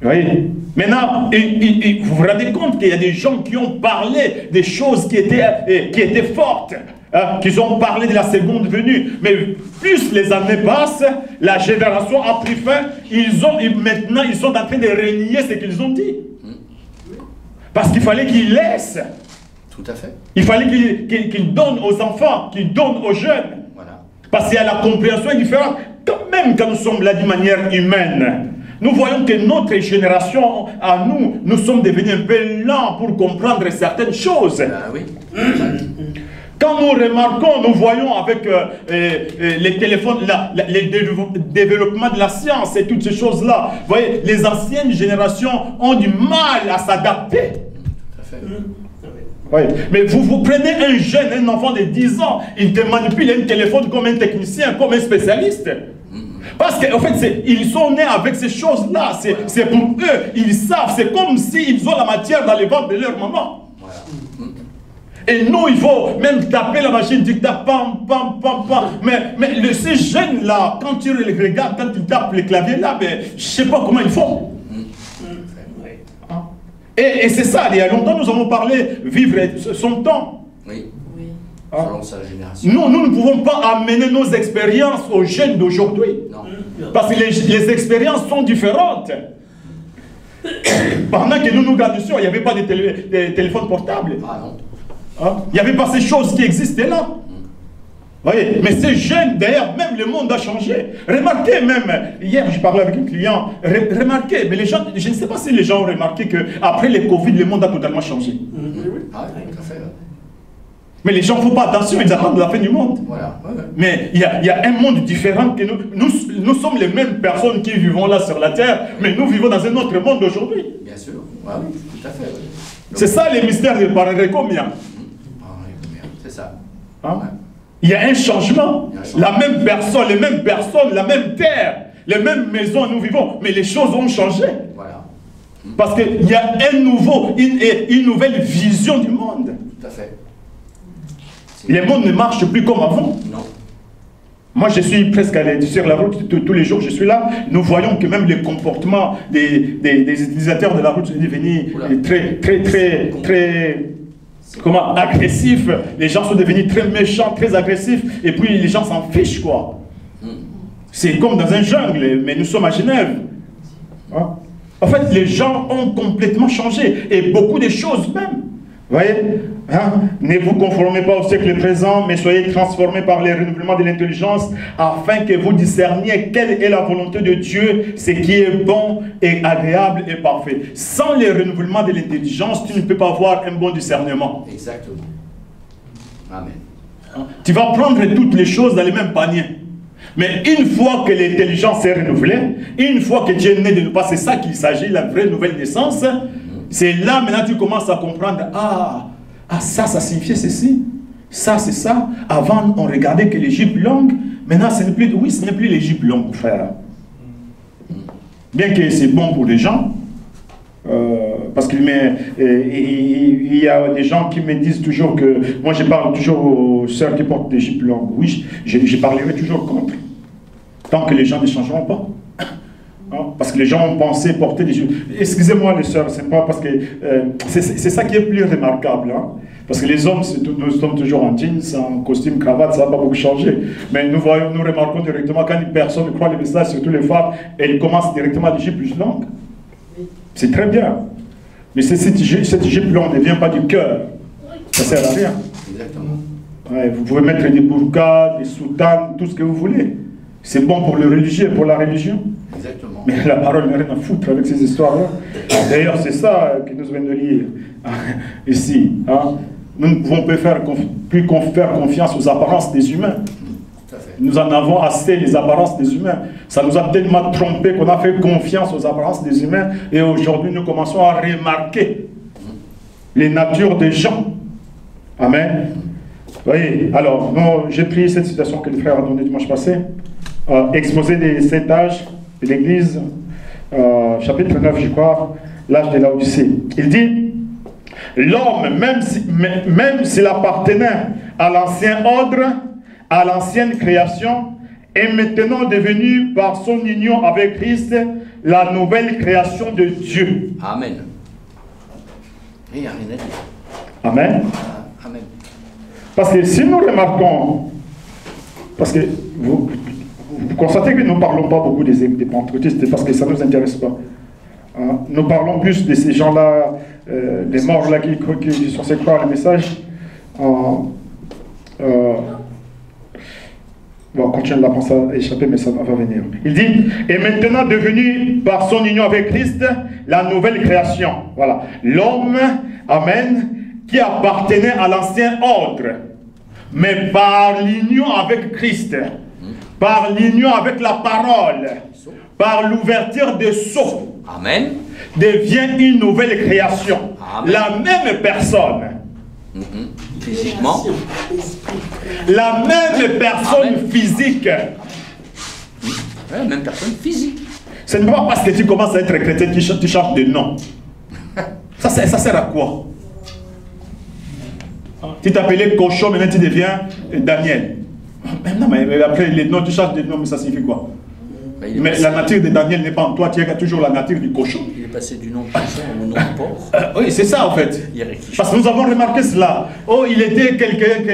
Vous voyez Maintenant, vous vous rendez compte qu'il y a des gens qui ont parlé des choses qui étaient, euh, qui étaient fortes. Hein, qu'ils ont parlé de la seconde venue. Mais plus les années passent, la génération a pris fin. Ils ont, maintenant, ils sont en train de renier ce qu'ils ont dit. Parce qu'il fallait qu'ils laissent. Tout à fait. Il fallait qu'ils donnent aux enfants, qu'ils donnent aux jeunes. Voilà. Parce qu'il y a la compréhension différente. Quand même quand nous sommes là d'une manière humaine, nous voyons que notre génération, à nous, nous sommes devenus un peu lents pour comprendre certaines choses. Ah oui. Quand nous remarquons, nous voyons avec euh, euh, euh, les téléphones, les développements de la science et toutes ces choses-là, vous voyez, les anciennes générations ont du mal à s'adapter. Oui. Mais vous, vous prenez un jeune, un enfant de 10 ans, il te manipule un téléphone comme un technicien, comme un spécialiste. Parce qu'en fait, ils sont nés avec ces choses-là. C'est pour eux. Ils savent. C'est comme s'ils ont la matière dans les ventres de leur maman. Et nous, il faut même taper la machine dictat, pam, pam, pam, pam. Mais, mais le, ces jeunes-là, quand tu les regardes, quand ils tapent les claviers là, ben, je ne sais pas comment ils font. Et, et c'est ça, il y a longtemps, nous avons parlé vivre son temps. Oui. Selon sa génération. Nous, nous ne pouvons pas amener nos expériences aux jeunes d'aujourd'hui. Parce que les, les expériences sont différentes. Pendant que nous nous grandissions, il n'y avait pas de, télé, de téléphone portable. Ah non. Hein? Il n'y avait pas ces choses qui existaient là. Voyez, mais ces jeunes, d'ailleurs, même le monde a changé. Remarquez même, hier je parlais avec un client, remarquez, mais les gens, je ne sais pas si les gens ont remarqué qu'après le Covid, le monde a totalement changé. Ah, mais les gens ne font pas attention, ils attendent la fin du monde. Voilà. Mais il y, a, y, a, un monde différent que nous. nous. Nous sommes les mêmes personnes qui vivons là sur la terre, mais nous vivons dans un autre monde aujourd'hui. Bien sûr, ah oui, tout à fait. C'est ça les mystères de Pararécomia. Hein? Il y a un changement. La même personne, les mêmes personnes, la même terre, les mêmes maisons, nous vivons. Mais les choses ont changé. Parce qu'il y a un nouveau, une, une, nouvelle vision du monde. Tout à fait. Le monde ne marche plus comme avant. Non. Moi, je suis presque allé sur la route tous les jours, je suis là. Nous voyons que même les comportements des, des, utilisateurs de la route sont devenus très, très, très, très, comment, agressifs. Les gens sont devenus très méchants, très agressifs. Et puis, les gens s'en fichent, quoi. Hmm. C'est comme dans un jungle, mais nous sommes à Genève. Hein? En fait, les gens ont complètement changé. Et beaucoup de choses même. Vous voyez hein? Ne vous conformez pas au siècle présent, mais soyez transformés par les renouvellements de l'intelligence, afin que vous discerniez quelle est la volonté de Dieu, ce qui est bon et agréable et parfait. Sans les renouvellements de l'intelligence, tu ne peux pas avoir un bon discernement. Exactement. Amen. Hein? Tu vas prendre toutes les choses dans les mêmes paniers. Mais une fois que l'intelligence est renouvelée, une fois que Dieu est né de nous pas, c'est ça qu'il s'agit, la vraie nouvelle naissance, c'est là maintenant tu commences à comprendre, ah, ah ça, ça signifiait ceci, ça c'est ça. Avant on regardait que l'Égypte longue, maintenant ce n'est plus, oui, ce n'est plus l'Égypte longue, frère. Bien que c'est bon pour les gens, euh, parce qu'il il y a des gens qui me disent toujours que moi je parle toujours aux sœurs qui portent l'Égypte longue. Oui, je, je parlerai toujours contre tant que les gens ne changeront pas. Hein, parce que les gens ont pensé porter des Excusez-moi les sœurs, c'est pas parce que euh, c'est ça qui est plus remarquable. Hein. Parce que les hommes, nous sommes toujours en jeans, en costume, cravate, ça n'a pas beaucoup changé. Mais nous voyons, nous remarquons directement quand une personne croit les messages, surtout les femmes, elle commence directement à dire plus longue. C'est très bien. Mais cette longue ne vient pas du cœur. Ça ne sert à rien. Exactement. vous pouvez mettre des burkas, des soutanes, tout ce que vous voulez. C'est bon pour le religieux, pour la religion. Exactement. Mais la parole n'a rien à foutre avec ces histoires-là. D'ailleurs, c'est ça que nous venons de lire ici. Hein. Nous ne pouvons plus faire, plus confiance aux apparences des humains. Nous en avons assez les apparences des humains. Ça nous a tellement trompés qu'on a fait confiance aux apparences des humains et aujourd'hui nous commençons à remarquer les natures des gens. Amen. Voyez, alors, j'ai pris cette citation que le frère a donnée dimanche passé exposé des sept âges de l'Église, euh, chapitre 9, je crois, l'âge de l'Odyssée. Il dit, l'homme, même s'il appartenait à l'ancien ordre, à l'ancienne création, est maintenant devenu, par son union avec Christ, la nouvelle création de Dieu. Amen. Amen. Ah, Amen. Parce que si nous remarquons, parce que vous, vous constatez que nous ne parlons pas beaucoup des, des pentecôtistes parce que ça ne nous intéresse pas. Hein? Nous parlons plus de ces gens-là, euh, des morts-là qui, qui, sont censés croire le message. Euh, bon, continue la pensée à échapper, mais ça va venir. Il dit, et maintenant devenu par son union avec Christ, la nouvelle création. Voilà. L'homme, Amen, qui appartenait à l'ancien ordre, mais par l'union avec Christ par l'union avec la parole, par l'ouverture des sceaux, Amen. devient une nouvelle création. La même personne. Mm-hmm. Physiquement. La même personne physique. La même personne physique. Ce n'est pas parce que tu commences à être chrétien que tu changes de nom. Ça, ça sert à quoi? Tu t'appelais cochon, maintenant tu deviens Daniel. Non, mais après, les noms, tu changes de nom, mais ça signifie quoi? Mais, la nature de Daniel n'est pas en toi, tu as toujours la nature du cochon. Il est passé du nom de cochon au nom de porc. Euh, oui, c'est ça en fait. Parce que nous avons remarqué cela. Oh, il était quelqu'un,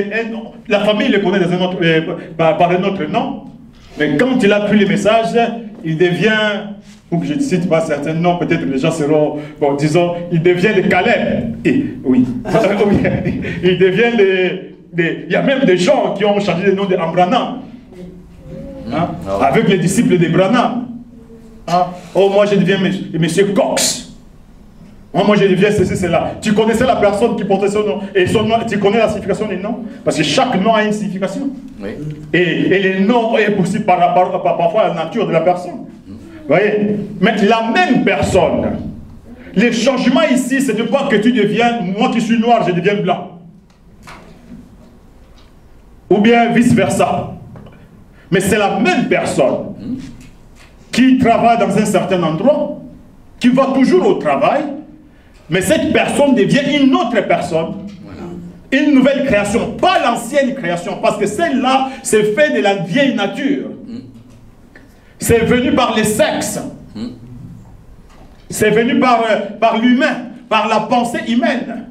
la famille le connaît dans un autre, euh, par, un autre nom. Mais quand il a pris les messages, il devient, ou que je ne cite pas certains noms, peut-être les gens seront, bon, disons, il devient le Caleb. Et, oui. il devient le il y a même des gens qui ont changé le nom de Ambranam. Hein? Ah Avec les disciples de Branham. Hein? Oh, moi je deviens monsieur Cox. Moi, moi je deviens ceci, cela. Tu connaissais la personne qui portait son nom. Et son nom, tu connais la signification des noms? Parce que chaque nom a une signification. Oui. Et, et les noms est aussi par, rapport parfois à la nature de la personne. Vous voyez? Mais la même personne. Le changement ici, c'est de pas que tu deviens, moi qui suis noir, je deviens blanc ou bien vice-versa. Mais c'est la même personne qui travaille dans un certain endroit, qui va toujours au travail, mais cette personne devient une autre personne. Une nouvelle création, pas l'ancienne création, parce que celle-là, c'est fait de la vieille nature. C'est venu par les sexes. C'est venu par, euh, par l'humain, par la pensée humaine.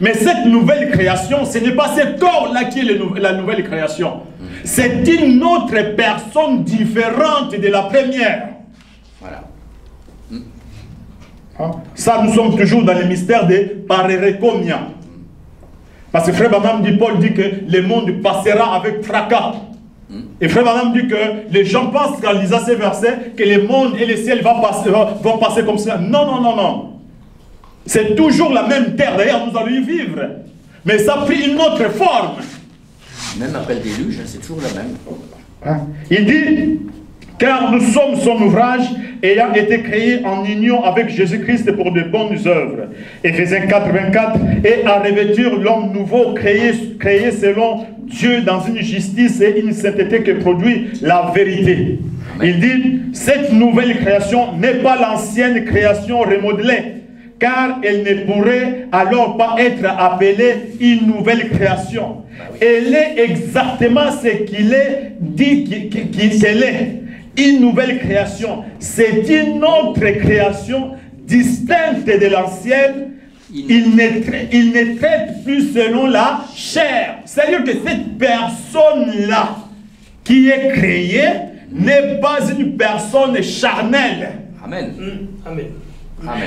Mais cette nouvelle création, ce n'est pas cet corps-là qui est la nouvelle création. C'est une autre personne différente de la première. Voilà. Hein? Ça, nous sommes toujours dans le mystère des parerecomia. Parce que Frère Banam dit, Paul dit que le monde passera avec fracas. Et Frère Banam dit que les gens pensent, qu'en lisant ces versets, que le monde et le ciel vont passer comme ça. Non, non, non, non. C'est toujours la même terre. D'ailleurs, nous allons y vivre. Mais ça a pris une autre forme. Même après le déluge, hein, c'est toujours la même. Hein? Il dit, car nous sommes son ouvrage ayant été créé en union avec Jésus-Christ pour de bonnes œuvres. Éphésiens 4, 24, et à revêtir l'homme nouveau créé, créé selon Dieu dans une justice et une sainteté que produit la vérité. Il dit, cette nouvelle création n'est pas l'ancienne création remodelée, car elle ne pourrait alors pas être appelée une nouvelle création. Elle est exactement ce qu'il est dit qu'elle est. Une nouvelle création. C'est une autre création distincte de l'ancienne. Il ne, il ne traite plus selon la chair. C'est-à-dire que cette personne-là qui est créée n'est pas une personne charnelle. Amen. Amen.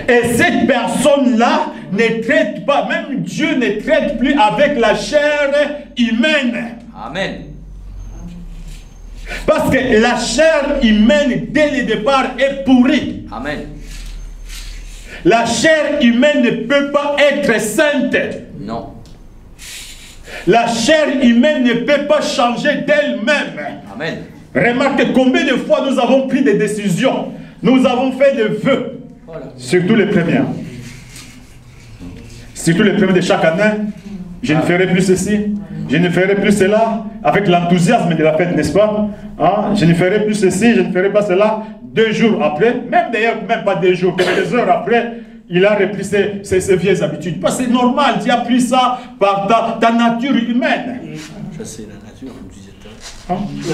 Et cette personne-là ne traite pas, même Dieu ne traite plus avec la chair humaine. Amen. Parce que la chair humaine, dès le départ, est pourrie. Amen. La chair humaine ne peut pas être sainte. Non. La chair humaine ne peut pas changer d'elle-même. Amen. Remarquez combien de fois nous avons pris des décisions. Nous avons fait des vœux. Surtout les premières. Surtout les premiers de chaque année. Je ne ferai plus ceci, je ne ferai plus cela, avec l'enthousiasme de la fête, n'est-ce pas? Hein? Je ne ferai plus ceci, je ne ferai pas cela. Deux jours après, même d'ailleurs, même pas deux jours, quelques heures après, il a repris ses, ses, vieilles habitudes. Parce que c'est normal, tu as pris ça par ta, nature humaine nature, comme tu disais. Hein?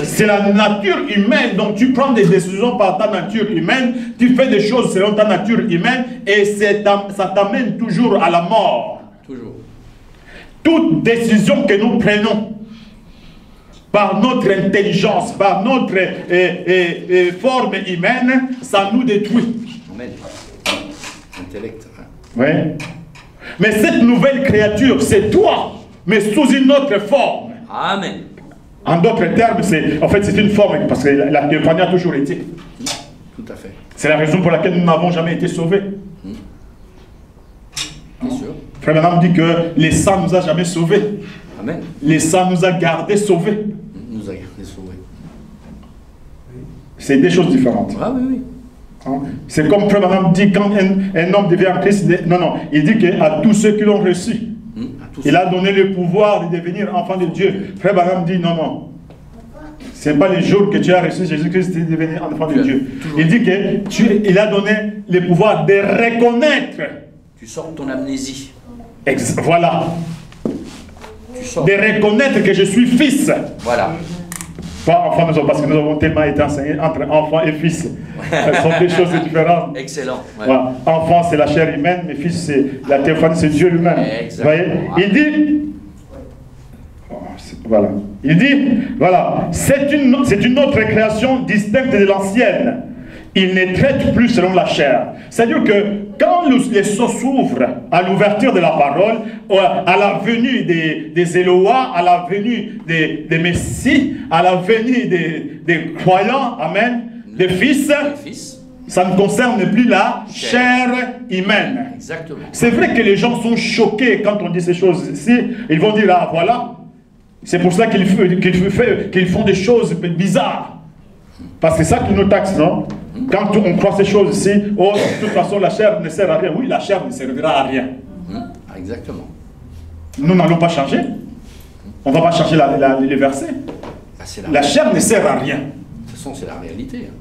C'est la nature humaine, donc tu prends des décisions par ta nature humaine, tu fais des choses selon ta nature humaine, et ça t'amène toujours à la mort. Toujours. Toute décision que nous prenons par notre intelligence, par notre forme humaine, ça nous détruit. Amen. Intellect. Hein. Oui. Mais cette nouvelle créature, c'est toi, mais sous une autre forme. Amen. En d'autres termes, c'est en fait c'est une forme parce que la, la a toujours été. Tout à fait. C'est la raison pour laquelle nous n'avons jamais été sauvés. Bien sûr. Frère dit que les sang nous a jamais sauvés. Amen. Les sang nous a gardés sauvés. Nous a gardés sauvés. C'est des choses différentes. Ah oui, oui. Hein? C'est comme Frère Madame dit quand un, homme devient Christ, non, non, il dit qu'à tous ceux qui l'ont reçu, il a donné le pouvoir de devenir enfant de Dieu. Frère Branham dit non, non. Ce n'est pas le jour que tu as reçu Jésus-Christ de devenir enfant de Dieu. Il dit que tu, il a donné le pouvoir de reconnaître. Tu sors de ton amnésie. voilà. De reconnaître que je suis fils. Voilà. Pas enfant, parce que nous avons tellement été enseignés entre enfant et fils. Ce sont des choses différentes. Excellent. Enfant, c'est la chair humaine, mais fils, c'est la théophanie, c'est Dieu lui-même. voyez Il dit, voilà. Il dit, voilà, c'est une, c'est une autre création distincte de l'ancienne. Il ne traite plus selon la chair. C'est-à-dire que quand les sceaux s'ouvrent à l'ouverture de la parole, à la venue des, des à la venue des, des Messies, à la venue des, des croyants, Amen, des fils, ça ne concerne plus la chair humaine. Exactement. C'est vrai que les gens sont choqués quand on dit ces choses ici. Ils vont dire, ah voilà, c'est pour ça qu'ils font des choses bizarres. Parce que c'est ça qui nous taxe, non? Quand on croit ces choses ici, oh, de toute façon, la chair ne sert à rien. Oui, la chair ne servira à rien. Hum, exactement. Nous n'allons pas changer. On ne va pas changer la, les versets. Ah, la, chair ne sert à rien. De toute façon, c'est la réalité. Hein.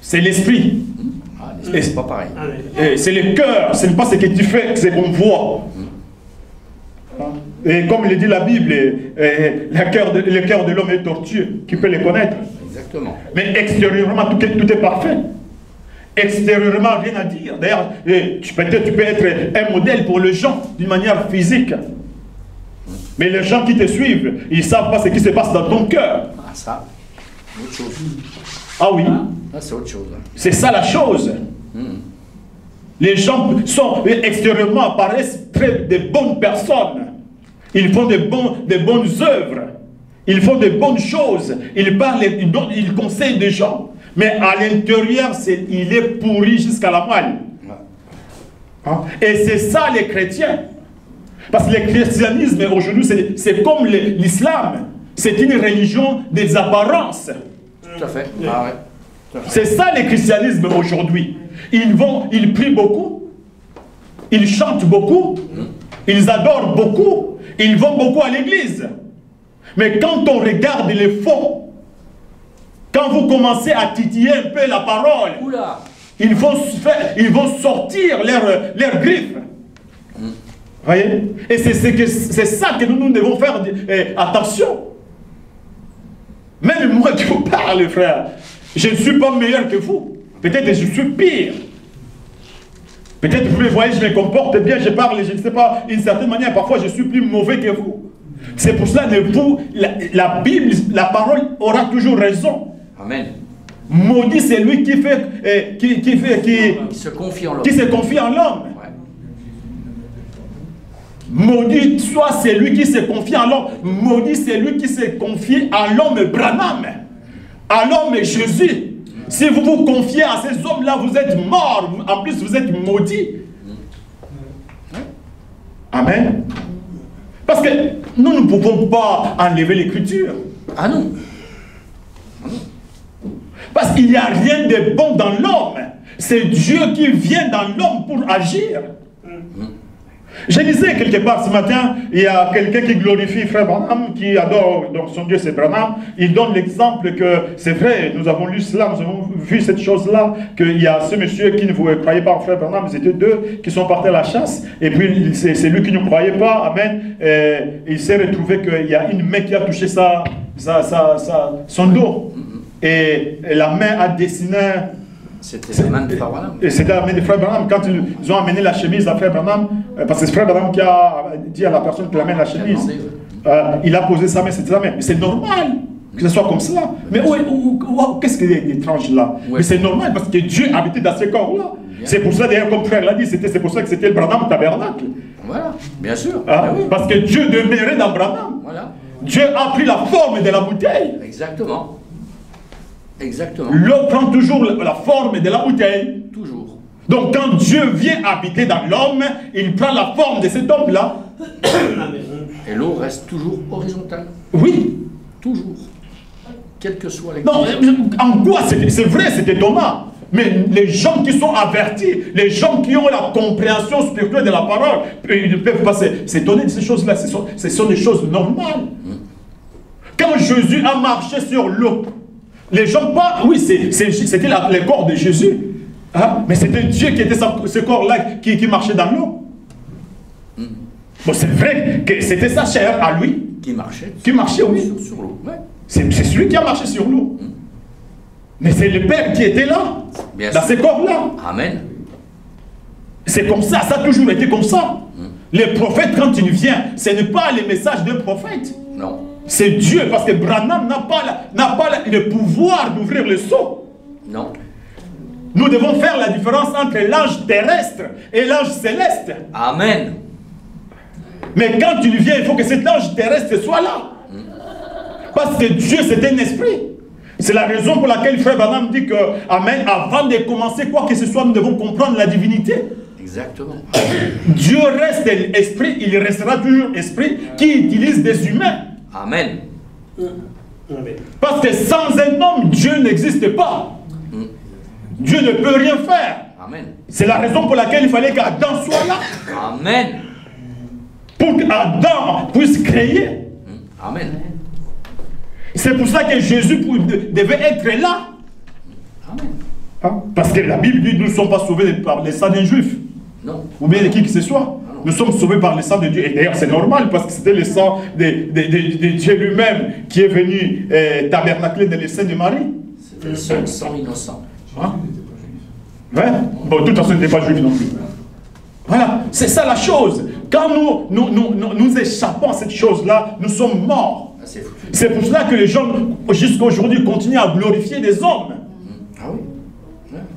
C'est l'esprit. Hum. Ah, c'est pas pareil. C'est le cœur, ce n'est pas ce que tu fais, c'est qu'on voit. Hum. Et comme le dit la Bible, le cœur de, le cœur de l'homme est tortueux. Qui peut le connaître? Exactement. Mais extérieurement, tout est, tout est parfait. Extérieurement, rien à dire. D'ailleurs, peut-être tu peux être un modèle pour les gens d'une manière physique. Mais les gens qui te suivent, ils ne savent pas ce qui se passe dans ton cœur. Ah, ça, autre chose. Ah oui. Ah, c'est autre chose. C'est ça la chose. Les gens sont extérieurement apparaissent très de bonnes personnes. Ils font de, bons, de bonnes œuvres. Ils font de bonnes choses. Ils parlent, ils, donnent- ils conseillent des gens. Mais à l'intérieur, c'est- il est pourri jusqu'à la moelle. Hein? Et c'est ça les chrétiens. Parce que le christianisme aujourd'hui, c'est- c'est comme l'islam. C'est une religion des apparences. Tout à fait. Ah ouais. Tout à fait. C'est ça le christianisme aujourd'hui. Ils vont, ils prient beaucoup, ils chantent beaucoup, ils adorent beaucoup, ils vont beaucoup à l'église. Mais quand on regarde les fonds, quand vous commencez à titiller un peu la parole, Oula ils vont, faire- ils vont sortir leurs leurs griffes. Voyez? Et c'est que- ça que nous, nous devons faire eh, attention. Même moi qui vous parle, frère, je ne suis pas meilleur que vous. Peut-être que je suis pire. Peut-être vous me voyez, je me comporte bien, je parle, je ne sais pas, d'une certaine manière, parfois je suis plus mauvais que vous. C'est pour cela que vous, la, la Bible, la parole aura toujours raison. Amen. Maudit c'est lui qui fait, eh, qui, qui fait, qui, se confie en l'homme. qui se confie en l'homme. Ouais. Maudit soit celui qui se confie en l'homme. Maudit c'est lui qui se confie à l'homme Branham, à l'homme Jésus. Si vous vous confiez à ces hommes-là, vous êtes morts. En plus, vous êtes maudits. Amen. Parce que nous ne pouvons pas enlever l'écriture. Ah non Parce qu'il n'y a rien de bon dans l'homme. C'est Dieu qui vient dans l'homme pour agir. Je disais quelque part ce matin, il y a quelqu'un qui glorifie Frère Branham, qui adore, donc son Dieu c'est Branham. Il donne l'exemple que c'est vrai, nous avons lu cela, nous avons vu cette chose-là, qu'il y a ce monsieur qui ne vous croyait pas en Frère Branham, ils étaient deux qui sont partis à la chasse, et puis c'est lui qui ne croyait pas, Amen. Et il s'est retrouvé qu'il y a une main qui a touché sa, sa, sa- sa- son dos. Et, et la main a dessiné C'était la main de Frère Branham. c'était la main de Frère Branham. Quand ils, ont amené la chemise à Frère Branham, parce que c'est Frère Branham qui a dit à la personne qui amène la chemise, euh, il a posé sa main, c'était sa main. Mais c'est normal que ce soit comme cela. Mais où est- où- où- où- qu'est-ce qu'il y a d'étrange là? Ouais. Mais c'est normal parce que Dieu habitait dans ce corps-là. C'est pour ça, d'ailleurs, comme Frère l'a dit, c'était- c'est pour ça que c'était le Branham tabernacle. Voilà, bien sûr. Ah oui. Parce que Dieu demeurait dans Branham. Voilà, Dieu a pris la forme de la bouteille. exactement. Exactement. L'eau prend toujours la forme de la bouteille. Toujours. Donc quand Dieu vient habiter dans l'homme, il prend la forme de cet homme-là. Et l'eau reste toujours horizontale. Oui. Toujours. Quel que soit les Non, euh, en quoi c'est vrai, c'est étonnant. Mais les gens qui sont avertis, les gens qui ont la compréhension spirituelle de la parole, ils ne peuvent pas se- s'étonner de ces choses-là. Ce sont, ce sont des choses normales. Quand Jésus a marché sur l'eau, les gens pas, oui, c'était le corps de Jésus. Hein? Mais c'était Dieu qui était sa- ce corps-là qui, qui marchait dans l'eau. Bon, c'est vrai que c'était sa chair à lui qui marchaient qui marchait, oui. sur, sur l'eau. Ouais. C'est celui qui a marché sur l'eau. Mais c'est le Père qui était là, Bien dans sûr. ces corps-là. Amen. C'est comme ça, ça a toujours été comme ça. Les prophètes, quand ils viennent, ce n'est pas les messages d'un prophète. Non. C'est Dieu, parce que Branham n'a pas, la- pas la- le pouvoir d'ouvrir le seau. Non. Nous devons faire la différence entre l'ange terrestre et l'ange céleste. Amen. Mais quand il vient, il faut que cet ange terrestre soit là. Parce que Dieu, c'est un esprit. C'est la raison pour laquelle Frère Branham dit que, Amen, avant de commencer quoi que ce soit, nous devons comprendre la divinité. Exactement. Dieu reste esprit, il restera toujours esprit qui utilise des humains. Amen. Parce que sans un homme, Dieu n'existe pas. Dieu ne peut rien faire. Amen. C'est la raison pour laquelle il fallait qu'Adam soit là. Amen. Pour qu'Adam puisse créer. Amen. C'est pour ça que Jésus devait être là. Amen. Hein? Parce que la Bible dit nous ne sommes pas sauvés par les sang d'un juif. Non. Ou bien de qui que ce soit. Ah non. Nous sommes sauvés par le sang de Dieu. Et d'ailleurs, c'est normal parce que c'était le sang de, Dieu lui-même qui est venu euh, tabernacler dans le sein de Marie. C'était le seul sang innocent. Hein? Ouais. Bon, de toute n'était pas juif non plus. Voilà, c'est ça la chose. Quand nous, nous, nous, nous échappons à cette chose-là, nous sommes morts. Ah, c'est pour cela que les gens, jusqu'à aujourd'hui, continuent à glorifier des hommes. Ah oui.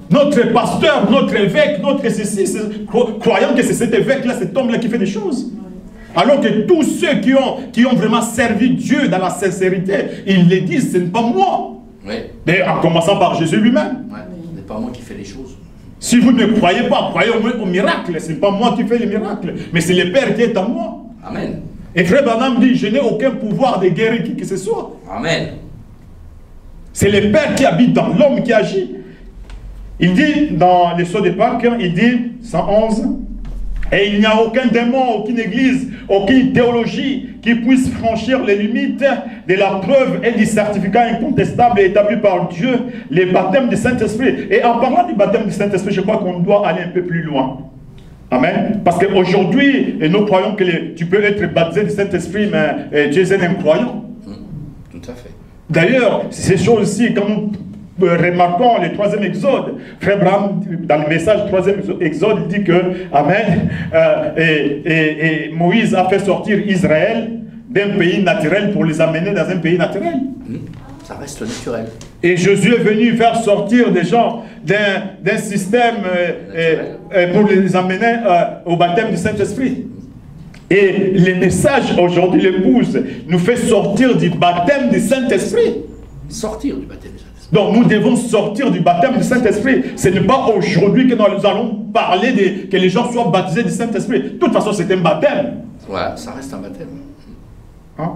Notre pasteur, notre évêque, notre ceci, croyant que c'est cet évêque-là, cet homme-là qui fait des choses. Alors que tous ceux qui ont, qui ont vraiment servi Dieu dans la sincérité, ils les disent, ce n'est pas moi. Oui. Mais en commençant par Jésus lui-même. Ouais. Ce n'est pas moi qui fais les choses. Si vous ne croyez pas, croyez au, au miracle. Ce n'est pas moi qui fais les miracles, mais c'est le Père qui est en moi. Amen. Et Frère Branham dit, je n'ai aucun pouvoir de guérir qui que ce soit. Amen. C'est le Père qui habite dans l'homme qui agit. Il dit dans les sauts de Pâques, il dit 111, et il n'y a aucun démon, aucune église, aucune théologie qui puisse franchir les limites de la preuve et du certificat incontestable établi par Dieu, les baptêmes du Saint-Esprit. Et en parlant du baptême du Saint-Esprit, je crois qu'on doit aller un peu plus loin. Amen. Parce qu'aujourd'hui, nous croyons que tu peux être baptisé du Saint-Esprit, mais tu es un incroyant. Tout à fait. D'ailleurs, ces choses-ci, quand nous euh, remarquons le troisième exode. Frère Bram, dans le message du troisième exode, il dit que, Amen, euh, et, Moïse a fait sortir Israël d'un pays naturel pour les amener dans un pays naturel. Hmm. Ça reste naturel. Et Jésus est venu faire sortir des gens d'un système euh, pour les amener au baptême du Saint-Esprit. Et le message aujourd'hui, l'épouse, nous fait sortir du baptême du Saint-Esprit. Sortir du baptême donc nous devons sortir du baptême du Saint-Esprit. Ce n'est pas aujourd'hui que nous allons parler de, que les gens soient baptisés du Saint-Esprit. De toute façon, c'est un baptême. Ouais, ça reste un baptême. Hein?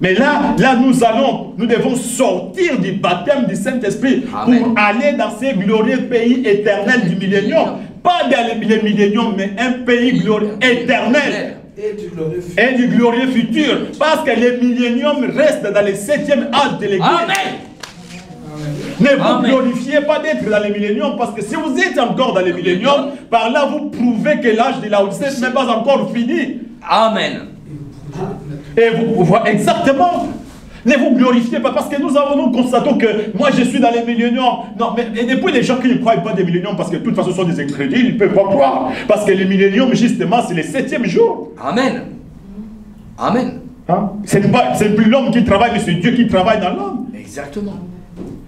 Mais là, là, nous allons, nous devons sortir du baptême du Saint-Esprit pour aller dans ces glorieux pays éternels du millénium. Pas dans le millénium, mais un pays glorieux éternel. Et du, glorieux futur. et du glorieux futur. Parce que le millénium reste dans le septième âge de l'Église. Amen. Ne vous glorifiez pas d'être dans les milléniums, parce que si vous êtes encore dans les milléniums, par là vous prouvez que l'âge de la Odyssée n'est pas encore fini. Amen. Et vous, voyez exactement. Ne vous glorifiez pas, parce que nous avons nous constatons que moi je suis dans les milléniums. Non, mais et depuis les gens qui ne croient pas des milléniums, parce que de toute façon ce sont des incrédules, ils ne peuvent pas croire. Parce que les milléniums, justement, c'est le septième jour. Amen. Amen. Hein? Ce n'est plus l'homme qui travaille, mais c'est Dieu qui travaille dans l'homme. Exactement.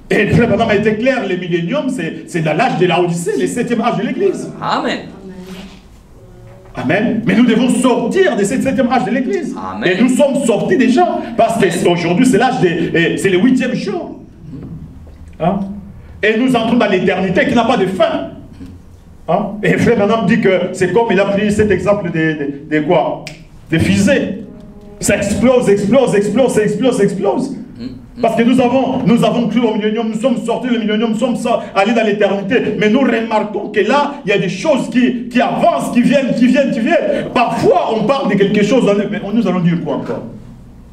Et le frère Madame a été clair, les milléniums, c'est dans l'âge de la Odyssée, le septième âge de l'Église. Amen. Amen. Mais nous devons sortir de ce septième âge de l'Église. Et nous sommes sortis déjà. Parce qu'aujourd'hui, c'est l'âge de... C'est le huitième jour. Hein? Et nous entrons dans l'éternité qui n'a pas de fin. Hein? Et frère Madame dit que c'est comme il a pris cet exemple de, de, quoi? De fusée. Ça explose, explose, explose, explose, explose. Parce que nous avons, nous avons cru au millénium, nous sommes sortis du millénium, nous sommes allés dans l'éternité. Mais nous remarquons que là, il y a des choses qui, qui avancent, qui viennent, qui viennent, qui viennent. Parfois, on parle de quelque chose, mais nous allons dire quoi encore?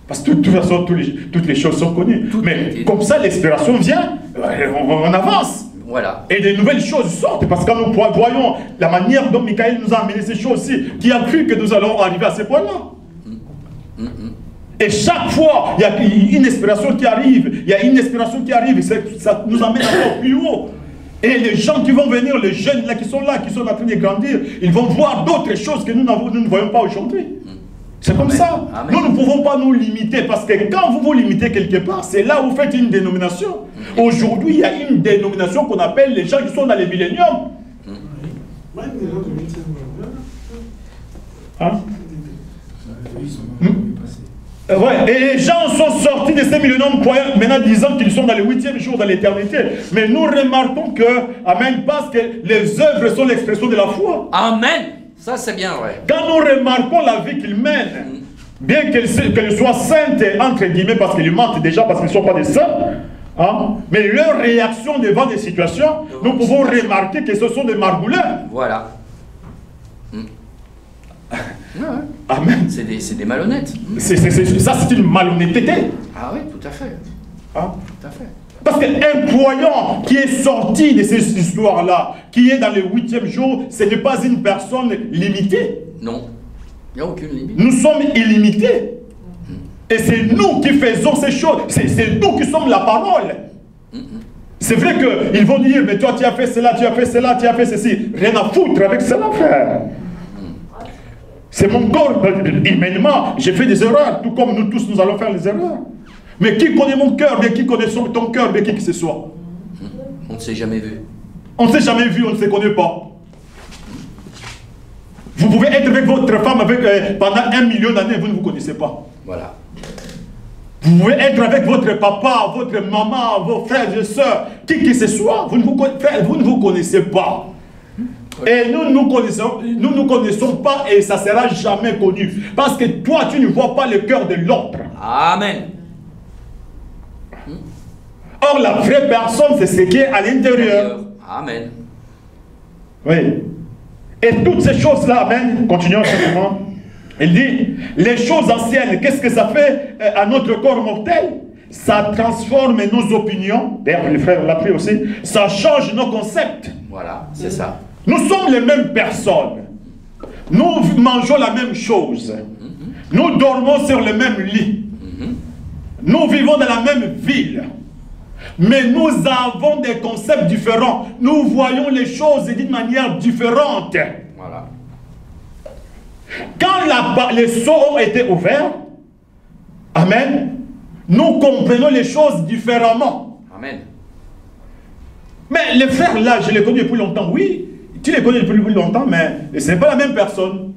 Parce que de toute façon, toutes les, choses sont connues. mais comme ça, l'inspiration vient, on, avance. Voilà. Et des nouvelles choses sortent. Parce que quand nous voyons la manière dont Michael nous a amené ces choses-ci, qui a cru que nous allons arriver à ce point-là. Mm, mm, mm. Et chaque fois, il y a une inspiration qui arrive, il y a une inspiration qui arrive, ça nous amène encore plus haut. Et les gens qui vont venir, les jeunes là qui sont là, qui sont en train de grandir, ils vont voir d'autres choses que nous, nous ne voyons pas aujourd'hui. C'est comme ça. Nous ne pouvons pas nous limiter parce que quand vous vous limitez quelque part, c'est là où vous faites une dénomination. Aujourd'hui, il y a une dénomination qu'on appelle les gens qui sont dans les milléniums. Hein? Euh, et les gens sont sortis de ces milléniums croyants maintenant disant qu'ils sont dans le huitième jour de l'éternité. Mais nous remarquons que, Amen, parce que les œuvres sont l'expression de la foi. Amen. Ça, c'est bien vrai. Quand nous remarquons la vie qu'ils mènent, bien qu'elle soit sainte, entre guillemets, parce qu'ils mentent déjà, parce qu'ils ne sont pas des saints, hein, mais leur réaction devant des situations, nous pouvons remarquer que ce sont des margoulins. Voilà. Amen. C'est des, des, malhonnêtes. ça, c'est une malhonnêteté. Ah oui, tout à fait. Ah. Tout à fait. Parce qu'un croyant qui est sorti de ces histoires-là, qui est dans le huitième jour, ce n'est pas une personne limitée. Non. Il n'y a aucune limite. Nous sommes illimités. Et c'est nous qui faisons ces choses. C'est nous qui sommes la parole. C'est vrai qu'ils vont dire, mais toi tu as fait cela, tu as fait cela, tu as fait ceci. Rien à foutre avec cela, frère. C'est mon corps. Humainement, j'ai fait des erreurs, tout comme nous tous, nous allons faire des erreurs. Mais qui connaît mon cœur, mais qui connaît ton cœur, mais qui que ce soit? On ne s'est jamais vu. On ne s'est jamais vu, on ne se connaît pas. Vous pouvez être avec votre femme avec, euh, pendant un million d'années, vous ne vous connaissez pas. Voilà. Vous pouvez être avec votre papa, votre maman, vos frères et soeurs, qui que ce soit, vous ne vous, vous, ne vous connaissez pas. Et nous nous connaissons, nous nous connaissons pas et ça sera jamais connu. Parce que toi, tu ne vois pas le cœur de l'autre. Amen. Or, la vraie personne, c'est ce qui est à l'intérieur. Amen. Oui. Et toutes ces choses-là, Amen, continuons simplement. Il dit, les choses anciennes, qu'est-ce que ça fait euh, à notre corps mortel? Ça transforme nos opinions. D'ailleurs, les frères l'ont pris aussi. Ça change nos concepts. Voilà, c'est ça. Nous sommes les mêmes personnes. Nous mangeons la même chose. Nous dormons sur le même lit. Nous vivons dans la même ville. Mais nous avons des concepts différents. Nous voyons les choses d'une manière différente. Voilà. Quand les seaux ont été ouverts, Amen, nous comprenons les choses différemment. Amen. Mais les frères là, je les connais depuis longtemps, oui. Tu les connais depuis longtemps, mais ce n'est pas la même personne.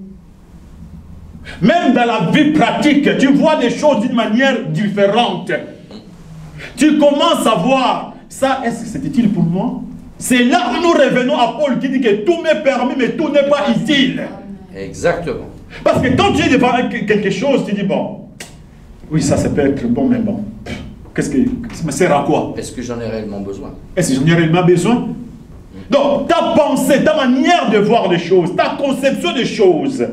Même dans la vie pratique, tu vois des choses d'une manière différente. Tu commences à voir, ça, est-ce que c'est utile pour moi? C'est là où nous revenons à Paul qui dit que tout m'est permis, mais tout n'est pas utile. Exactement. Parce que quand tu es devant quelque chose, tu dis, bon, oui, ça, ça peut être bon, mais bon, qu'est-ce que ça me sert à quoi? Est-ce que j'en ai réellement besoin? Est-ce que j'en ai réellement besoin? Donc, ta pensée, ta manière de voir les choses, ta conception des choses,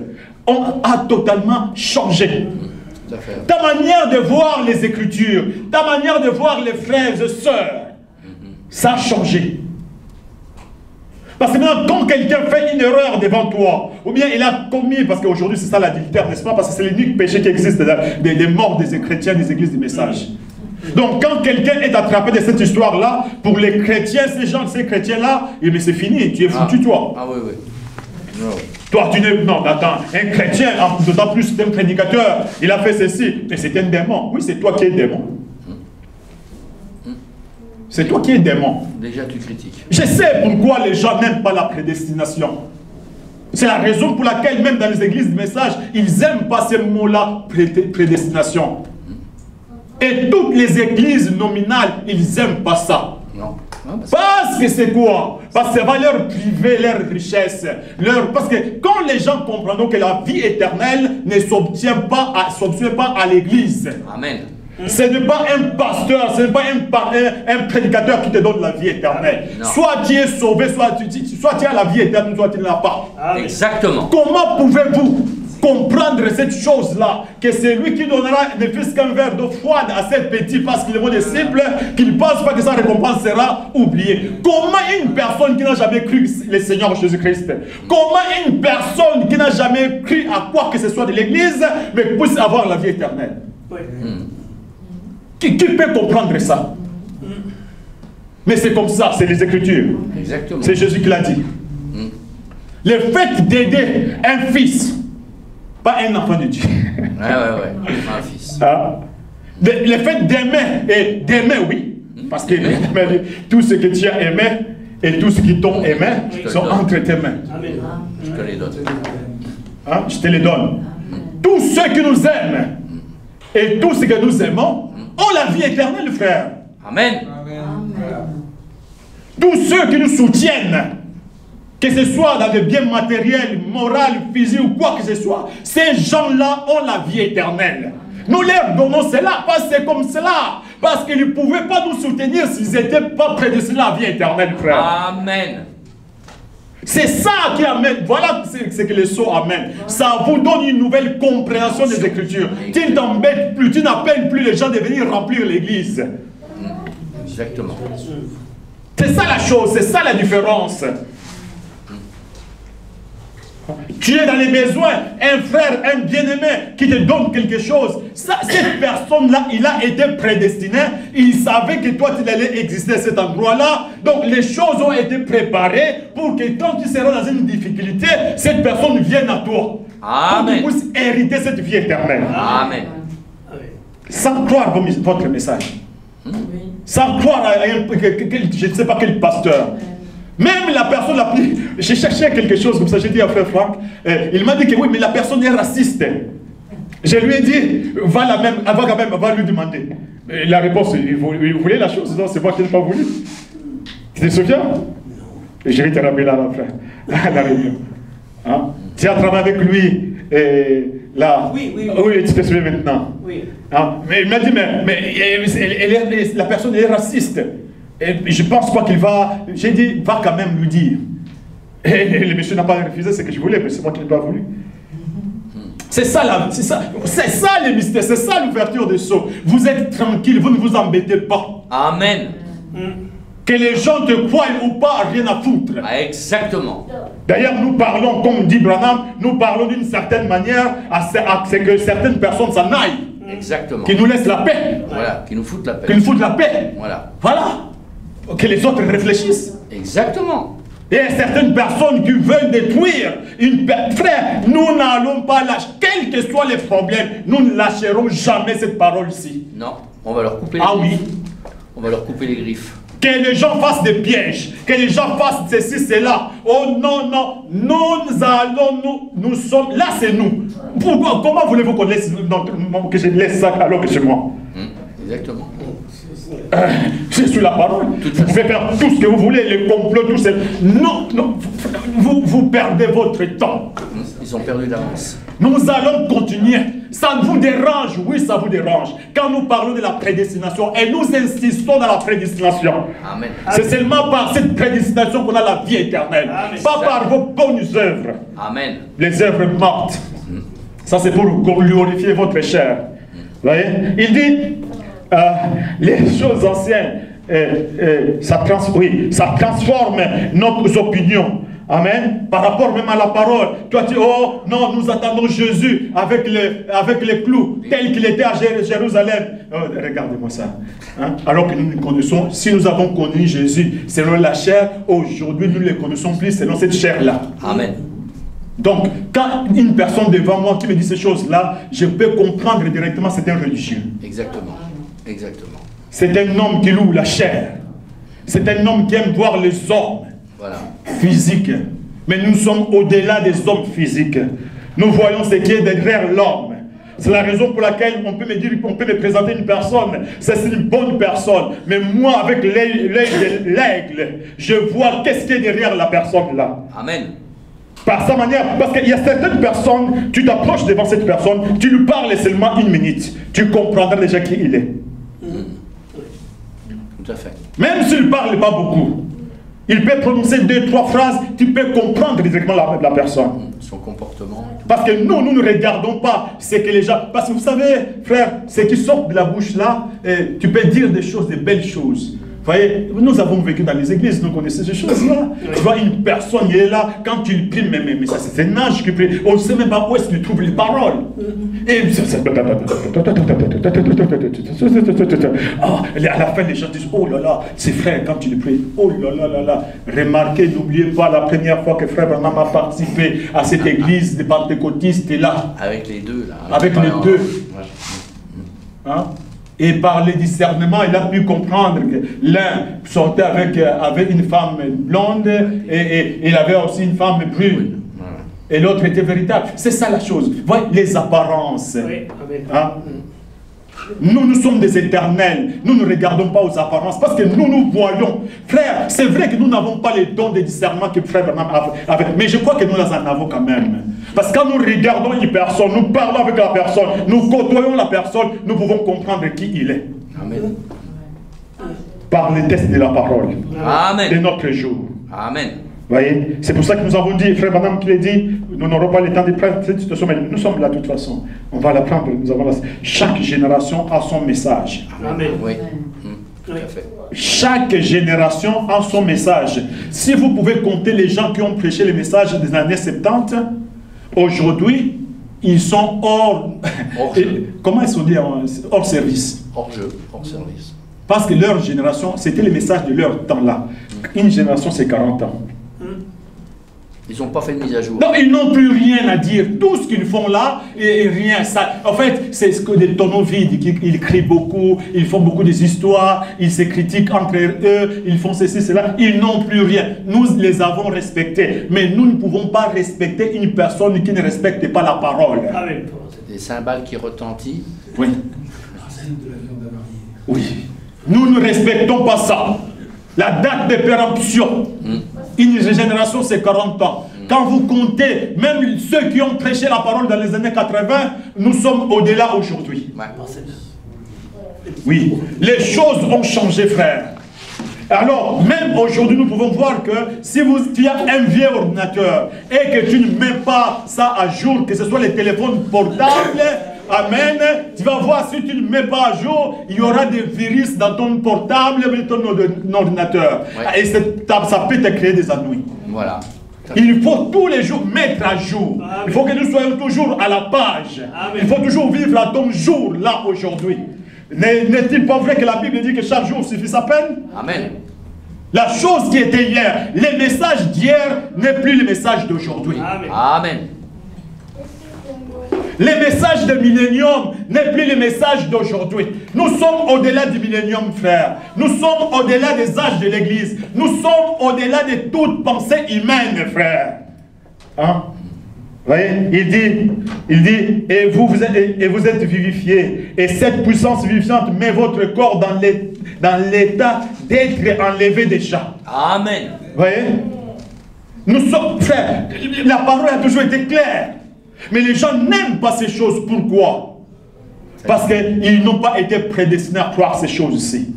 a totalement changé. Ta manière de voir les Écritures, ta manière de voir les frères et sœurs, ça a changé. Parce que maintenant, quand quelqu'un fait une erreur devant toi, ou bien il a commis, parce qu'aujourd'hui c'est ça l'adultère, n'est-ce pas? Parce que c'est l'unique péché qui existe des, des morts des chrétiens, des églises, des messages. Donc quand quelqu'un est attrapé de cette histoire-là, pour les chrétiens, ces gens, ces chrétiens-là, mais c'est fini, tu es foutu ah. toi. Ah oui, oui. Toi, tu n'es. Non, attends, un chrétien, d'autant plus c'est un prédicateur, il a fait ceci, mais c'est un démon. Oui, c'est toi qui es démon. C'est toi qui es démon. Déjà, tu critiques. Je sais pourquoi les gens n'aiment pas la prédestination. C'est la raison pour laquelle, même dans les églises de message, ils n'aiment pas ce mot-là, prédestination. Et toutes les églises nominales, ils n'aiment pas ça. Non. Parce que c'est quoi? Parce que ça va leur priver leur richesse. Leur... Parce que quand les gens comprendront que la vie éternelle ne s'obtient pas à, pas à l'église. Amen. Ce n'est pas un pasteur, ce n'est pas un, un, prédicateur qui te donne la vie éternelle. Soit tu es sauvé, soit tu, soit tu as la vie éternelle, soit tu ne l'as pas. Exactement. Comment pouvez-vous comprendre cette chose-là, que c'est lui qui donnera ne plus qu'un verre d'eau froide à ces petits parce qu'il est mon disciple, qu'il ne pense pas que sa récompense sera oubliée. Comment une personne qui n'a jamais cru le Seigneur Jésus-Christ, comment une personne qui n'a jamais cru à quoi que ce soit de l'Église, mais puisse avoir la vie éternelle? Qui, qui peut comprendre ça? Mais c'est comme ça, c'est les Écritures. C'est Jésus qui l'a dit. Hmm. Le fait d'aider un fils pas un enfant de Dieu. Ouais, ouais, ouais. Un fils. Ah. Le, fait d'aimer, et d'aimer, oui. Parce que tout ce que tu as aimé et tout ce qui t'ont aimé sont entre tes mains. Je te les donne. Hein? Je te les donne. Tous ceux qui nous aiment et tous ceux que nous aimons ont la vie éternelle, frère. Amen. Tous ceux qui nous soutiennent que ce soit dans le bien matériel, moral, physique ou quoi que ce soit, ces gens-là ont la vie éternelle. Nous leur donnons cela parce que c'est comme cela. Parce qu'ils ne pouvaient pas nous soutenir s'ils n'étaient pas prédestinés à la vie éternelle, frère. Amen. C'est ça qui amène, voilà ce que les sceaux amènent. Ça vous donne une nouvelle compréhension des Écritures. Tu ne t'embêtes plus, tu n'appelles plus les gens de venir remplir l'église. Exactement. C'est ça la chose, c'est ça la différence. Tu es dans les besoins, un frère, un bien-aimé qui te donne quelque chose. Ça, cette personne-là, il a été prédestiné. Il savait que toi, tu allais exister à cet endroit-là. Donc, les choses ont été préparées pour que quand tu seras dans une difficulté, cette personne vienne à toi. Amen. Pour que tu puisses hériter cette vie éternelle. Amen. Sans croire votre message. Sans croire à un, je ne sais pas quel pasteur. Même la personne la plus... J'ai cherché quelque chose comme ça, j'ai dit à frère Franck, euh, il m'a dit que oui, mais la personne est raciste. Je lui ai dit, va, la même, va quand même, va lui demander. Et la réponse, il voulait la chose, non, c'est moi qui n'ai pas voulu. Tu te souviens? Je vais te rappeler là, frère, la réunion. Hein? Tu as travaillé avec lui, et là. Oui, oui, oui. Oui, tu te souviens maintenant. Oui. Hein? Mais il m'a dit, mais, mais la personne est raciste. Et je pense pas qu'il va. J'ai dit, va quand même lui dire. Et le monsieur n'a pas refusé ce que je voulais, mais c'est moi qui n'ai pas voulu. C'est ça, c'est ça, c'est ça les mystères, c'est ça l'ouverture des sceaux. Vous êtes tranquille, vous ne vous embêtez pas. Amen. Que les gens te croient ou pas, rien à foutre. Ah, exactement. D'ailleurs, nous parlons, comme dit Branham, nous parlons d'une certaine manière à ce que certaines personnes s'en aillent. Exactement. Qui nous laissent la paix. Voilà, qui nous foutent la paix. Qui nous foutent la paix. Voilà. Voilà que les autres réfléchissent. Exactement. A certaines personnes qui veulent détruire une frère. Nous n'allons pas lâcher, quels que soient les problèmes, nous ne lâcherons jamais cette parole-ci. Non, on va leur couper les ah, griffes. oui. On va leur couper les griffes. Que les gens fassent des pièges, que les gens fassent ceci, cela. Oh non, non, nous allons, nous, nous sommes, là c'est nous. Pourquoi, comment voulez-vous qu'on laisse, que je laisse ça alors que c'est moi? Hum, Exactement. c'est sur la parole. Vous pouvez faire tout ce que vous voulez, les complots, tout ça. Non, non, vous, vous perdez votre temps. Ils ont perdu d'avance. Nous allons continuer. Ça vous dérange, oui, ça vous dérange. Quand nous parlons de la prédestination et nous insistons dans la prédestination, c'est seulement par cette prédestination qu'on a la vie éternelle, pas par vos bonnes œuvres. Amen. Les œuvres mortes. Ça, c'est pour glorifier votre chair. Vous voyez? Il dit euh, les choses anciennes, euh, euh, ça, oui, ça transforme nos opinions. Amen. Par rapport même à la parole. Toi, tu dis, oh non, nous attendons Jésus avec les, avec les clous, tel qu'il était à Jérusalem. Oh, regardez-moi ça. Hein? Alors que nous nous connaissons, si nous avons connu Jésus selon la chair, aujourd'hui nous ne le connaissons plus selon cette chair-là. Amen. Donc, quand une personne devant moi qui me dit ces choses-là, je peux comprendre directement c'est un religieux. Exactement. Exactement. C'est un homme qui loue la chair. C'est un homme qui aime voir les hommes physiques. Mais nous sommes au-delà des hommes physiques. Nous voyons ce qui est derrière l'homme. C'est la raison pour laquelle on peut me dire qu'on peut me présenter une personne. C'est une bonne personne. Mais moi, avec l'œil de l'aigle, je vois qu'est-ce qui est derrière la personne là. Amen. Par sa manière, parce qu'il y a certaines personnes, tu t'approches devant cette personne, tu lui parles seulement une minute, tu comprendras déjà qui il est. Tout à fait. Même s'il ne parle pas beaucoup, il peut prononcer deux, trois phrases, tu peux comprendre directement la, la personne. Son comportement. Parce que nous, nous ne regardons pas ce que les gens... Parce que vous savez, frère, ce qui sort de la bouche là, eh, tu peux dire des choses, des belles choses voyez, nous avons vécu dans les églises, nous connaissons ces choses-là. Tu vois, une personne, il est là, quand tu prie, mais, mais, mais ça c'est un âge qui prie, on ne sait même pas où est-ce qu'il trouve les paroles. Et à la fin, les gens disent, oh là là, c'est frère, quand tu le pries, oh là là là là. Remarquez, n'oubliez pas, la première fois que frère Bernard a participé à cette église des pentecôtistes, là. Avec les deux, là. Avec les deux. Hein? Et par le discernement, il a pu comprendre que l'un sortait avec, euh, avec une femme blonde et, il avait aussi une femme brune. Et l'autre était véritable. C'est ça la chose. Voyez les apparences. Hein? Nous, nous sommes des éternels. Nous ne regardons pas aux apparences parce que nous, nous voyons. Frère, c'est vrai que nous n'avons pas les dons de discernement que frère Bernard avait. Mais je crois que nous en avons quand même. Parce que quand nous regardons une personne, nous parlons avec la personne, nous côtoyons la personne, nous pouvons comprendre qui il est. Amen. Par les tests de la parole. Amen. De notre jour. Amen. voyez C'est pour ça que nous avons dit, frère madame qui l'a dit, nous n'aurons pas le temps de prendre cette situation, mais nous sommes là de toute façon. On va la prendre. Nous avons Chaque génération a son message. Amen. Oui. Chaque génération a son message. Si vous pouvez compter les gens qui ont prêché les messages des années 70, aujourd'hui, ils sont hors. comment ils sont dit Hors service? Hors jeu, hors service. Parce que leur génération, c'était les messages de leur temps là. Une génération, c'est 40 ans. Ils n'ont pas fait de mise à jour. Non, ils n'ont plus rien à dire. Tout ce qu'ils font là, et, rien. Ça, en fait, c'est ce que des tonneaux vides. Ils, crient beaucoup, ils font beaucoup des histoires, ils se critiquent entre eux, ils font ceci, cela. Ils n'ont plus rien. Nous les avons respectés. Mais nous ne pouvons pas respecter une personne qui ne respecte pas la parole. C'est des cymbales qui retentissent. Oui. Oui. Nous ne respectons pas ça. La date de péremption. Hmm. Une génération, c'est 40 ans. Quand vous comptez, même ceux qui ont prêché la parole dans les années 80, nous sommes au-delà aujourd'hui. Oui, les choses ont changé, frère. Alors, même aujourd'hui, nous pouvons voir que si vous, tu as un vieux ordinateur et que tu ne mets pas ça à jour, que ce soit les téléphones portables, Amen. Tu vas voir si tu ne mets pas à jour, il y aura des virus dans ton portable, dans ton ordinateur. Et ça peut te créer des ennuis. Voilà. Il faut tous les jours mettre à jour. Il faut que nous soyons toujours à la page. Il faut toujours vivre à ton jour, là, aujourd'hui. N'est-il pas vrai que la Bible dit que chaque jour suffit sa peine? Amen. La chose qui était hier, les messages d'hier n'est plus les messages d'aujourd'hui. Amen. Les messages de millénium n'est plus les messages d'aujourd'hui. Nous sommes au-delà du millénium, frère. Nous sommes au-delà des âges de l'Église. Nous sommes au-delà de toute pensée humaine, frère. Hein? voyez, il dit, il dit, et vous, vous êtes, et vous êtes vivifiés. Et cette puissance vivifiante met votre corps dans l'état d'être enlevé des. Amen. voyez? Nous sommes, frère, la parole a toujours été claire. Mais les gens n'aiment pas ces choses. Pourquoi? Parce qu'ils n'ont pas été prédestinés à croire ces choses-ci.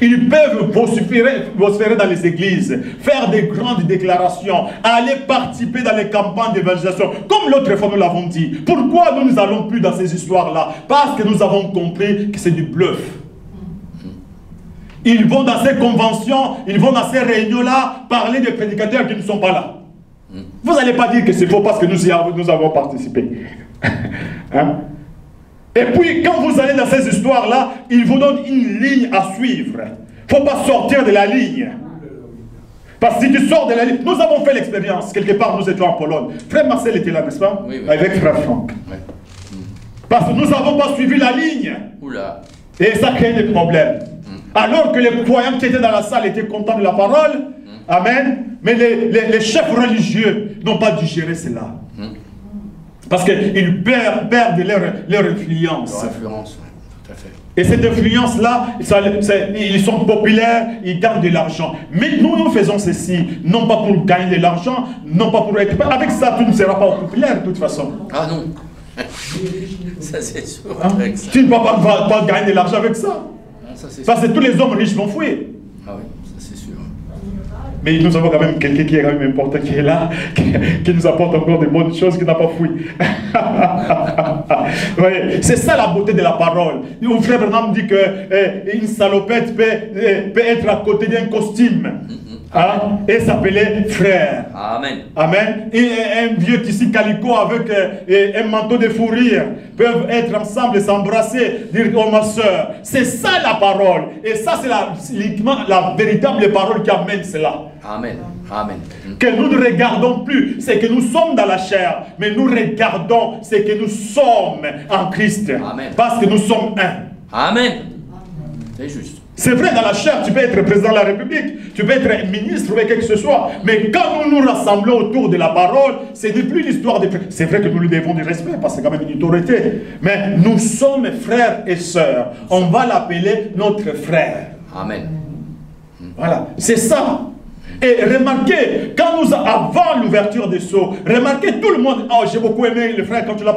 Ils peuvent vociférer dans les églises, faire des grandes déclarations, aller participer dans les campagnes d'évangélisation, comme l'autre fois nous l'avons dit. Pourquoi nous ne allons plus dans ces histoires-là? Parce que nous avons compris que c'est du bluff. Ils vont dans ces conventions, ils vont dans ces réunions-là parler des prédicateurs qui ne sont pas là. Vous n'allez pas dire que c'est faux parce que nous, y avons, nous avons participé. Hein? Et puis, quand vous allez dans ces histoires-là, ils vous donnent une ligne à suivre. Il ne faut pas sortir de la ligne. Parce que si tu sors de la ligne, nous avons fait l'expérience, quelque part nous étions en Pologne. Frère Marcel était là, n'est-ce pas? Avec frère Franck. Parce que nous n'avons pas suivi la ligne. Et ça crée des problèmes. Mm. Alors que les croyants qui étaient dans la salle étaient contents de la parole, Amen. Mais les, chefs religieux n'ont pas digéré cela. Hmm. Parce qu'ils perdent, perdent leur, leur influence. Leur influence, tout à fait. Et cette influence-là, ils sont populaires, ils gagnent de l'argent. Mais nous, nous faisons ceci, non pas pour gagner de l'argent, non pas pour être... Avec ça, tu ne seras pas populaire de toute façon. Ah non. ça c'est sûr. Hein? Tu ne vas pas, pas, gagner de l'argent avec ça. Ah, ça Parce que tous les hommes riches vont fouiller. Ah oui. Mais nous avons quand même quelqu'un qui est quand même important, qui est là, qui, nous apporte encore des bonnes choses, qui n'a pas fui. c'est ça la beauté de la parole. Mon frère Bernard dit qu'une eh, salopette peut, eh, peut être à côté d'un costume. Hein, et s'appelait frère. Amen. Amen. Et un vieux tissu calico avec euh, un manteau de fourrure peuvent être ensemble et s'embrasser, dire oh ma soeur. C'est ça la parole. Et ça, c'est la, la véritable parole qui amène cela. Amen. Amen. Que nous ne regardons plus, c'est que nous sommes dans la chair, mais nous regardons, c'est que nous sommes en Christ. Amen. Parce que nous sommes un. Amen. C'est juste. C'est vrai, dans la chair, tu peux être président de la République, tu peux être ministre ou quelque que ce soit. Mais quand nous nous rassemblons autour de la parole, ce n'est plus l'histoire des... C'est vrai que nous lui devons du respect, parce que c'est quand même une autorité. Mais nous sommes frères et sœurs. On va l'appeler notre frère. Amen. Voilà, c'est ça. Et remarquez, quand nous, avant l'ouverture des sceaux, remarquez tout le monde. Oh, j'ai beaucoup aimé le frère quand tu l'as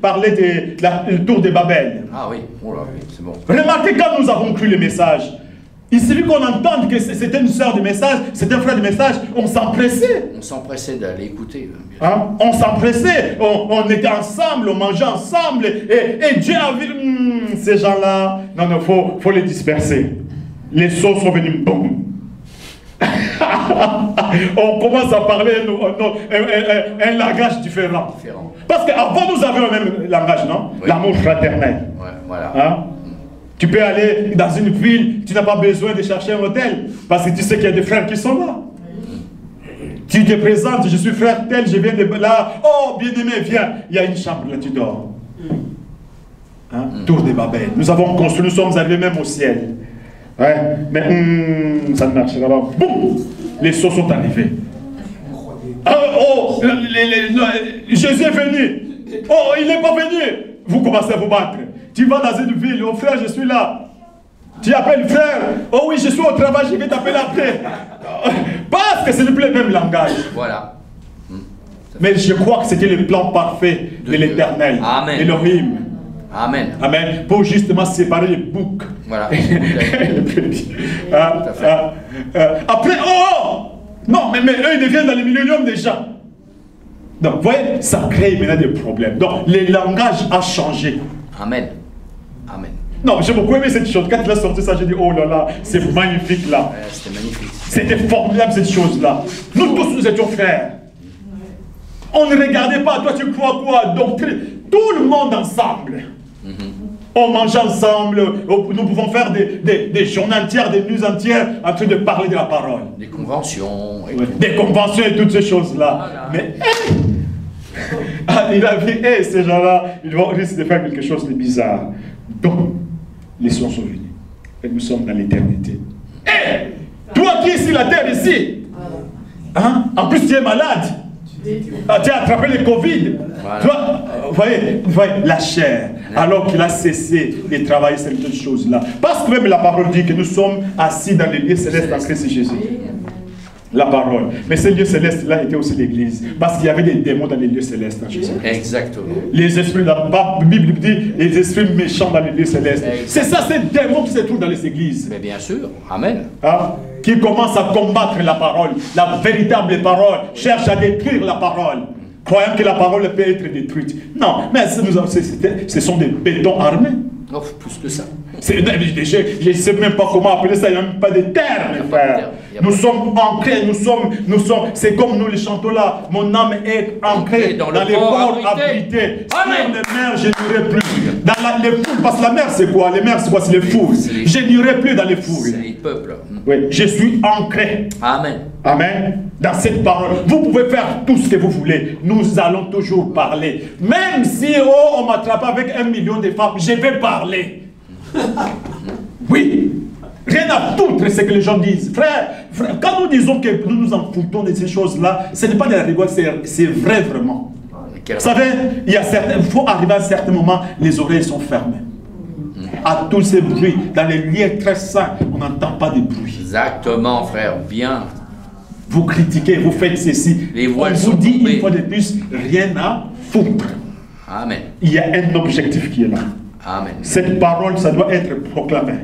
parlé du tour de Babel. Ah oui, oh c'est bon. Remarquez quand nous avons cru le message. Il suffit qu'on entende que c'était une soeur du message, c'était un frère du message, on s'empressait. On s'empressait d'aller écouter. Hein? On s'empressait, on, était ensemble, on mangeait ensemble, et, Dieu a vu hmm, ces gens-là. Non, non, il faut, faut les disperser. Les sons sont venus, boum. on commence à parler un, langage différent. Parce qu'avant, nous avions le même langage, non? L'amour fraternel. voilà. Hein? Tu peux aller dans une ville, tu n'as pas besoin de chercher un hôtel, parce que tu sais qu'il y a des frères qui sont là. Tu te présentes, je suis frère tel, je viens de là. Oh, bien-aimé, viens. Il y a une chambre là, tu dors. Hein? Tour de Babel. Nous avons construit, nous sommes arrivés même au ciel. Ouais. Mais hum, ça ne marchera pas. Boum Les sauts sont arrivés. Ah, oh, Jésus est venu. Oh, il n'est pas venu. Vous commencez à vous battre. Tu vas dans une ville, oh frère, je suis là. Tu appelles frère. Oh oui, je suis au travail, je vais t'appeler après. Parce que c'est le même langage. Voilà. Mais je crois que c'était le plan parfait de, l'éternel. Amen. Elohim. Amen. Amen. Pour justement séparer les boucs. Voilà. Ah, ah, ah. après, oh Non, mais, mais eux, ils deviennent dans le millénium déjà. Donc, vous voyez, ça crée maintenant des problèmes. Donc, le langage a changé. Amen. Amen. Non, j'ai beaucoup aimé cette chose. Quand il a sorti ça, j'ai dit, oh là là, c'est magnifique là. C'était magnifique. C'était formidable cette chose-là. Nous tous, nous étions frères. On ne regardait pas, toi tu crois quoi, doctrine. Tout le monde ensemble. On mange ensemble, nous pouvons faire des, des, des journées entières, des nuits entières en train de parler de la parole. Des conventions. Des conventions et toutes ces choses-là. Mais ah, il a vu, hey, ces gens-là, ils vont risquer de faire quelque chose de bizarre. Donc, les sons sont venus. Et nous sommes dans l'éternité. Hé Toi qui es ici, la terre ici, hein? en plus tu es malade. Ah, tu as attrapé le Covid. Toi, vous voyez, voyez, la chair, alors qu'il a cessé de travailler cette choses-là. Parce que même la parole dit que nous sommes assis dans les lieux célestes en Christ Jésus la parole. Mais ces lieux célestes-là étaient aussi l'église. Parce qu'il y avait des démons dans les lieux célestes en Jésus. Exactement. Les esprits, la Bible dit, les esprits méchants dans les lieux célestes. C'est ça, ces démons qui se trouvent dans les églises. Mais bien sûr. Amen. Hein? Qui commencent à combattre la parole, la véritable parole, cherchent à détruire la parole. Croyant que la parole peut être détruite. Non, mais ce sont des bétons armés. Oh, plus que ça. Je ne sais même pas comment appeler ça, il n'y a même pas de terre, mes frères. Nous sommes ancrés, nous sommes, nous sommes, c'est comme nous les chantons là. Mon âme est ancrée dans, les ports habités. Sur les mers, je n'irai plus. Dans la, les foules, parce que la mer c'est quoi? Les mers c'est quoi? C'est les foules. Je n'irai plus dans les foules. Peuples. Oui, je suis ancré. Amen. Amen. Dans cette parole. Vous pouvez faire tout ce que vous voulez. Nous allons toujours parler. Même si oh, on m'attrape avec un million de femmes, je vais parler. Oui. Rien à foutre ce que les gens disent. Frère, quand nous disons que nous nous en foutons de ces choses-là, ce n'est pas de la rigole, c'est vrai vraiment. Vous savez, il, y a certains, faut arriver à un certain moment, les oreilles sont fermées. À tous ces bruits, dans les lieux très sains, on n'entend pas de bruit. Exactement, frère, bien. Vous critiquez, vous faites ceci. Les on vous dit une fois de plus, rien à foutre. Amen. Il y a un objectif qui est là. Cette parole, ça doit être proclamé.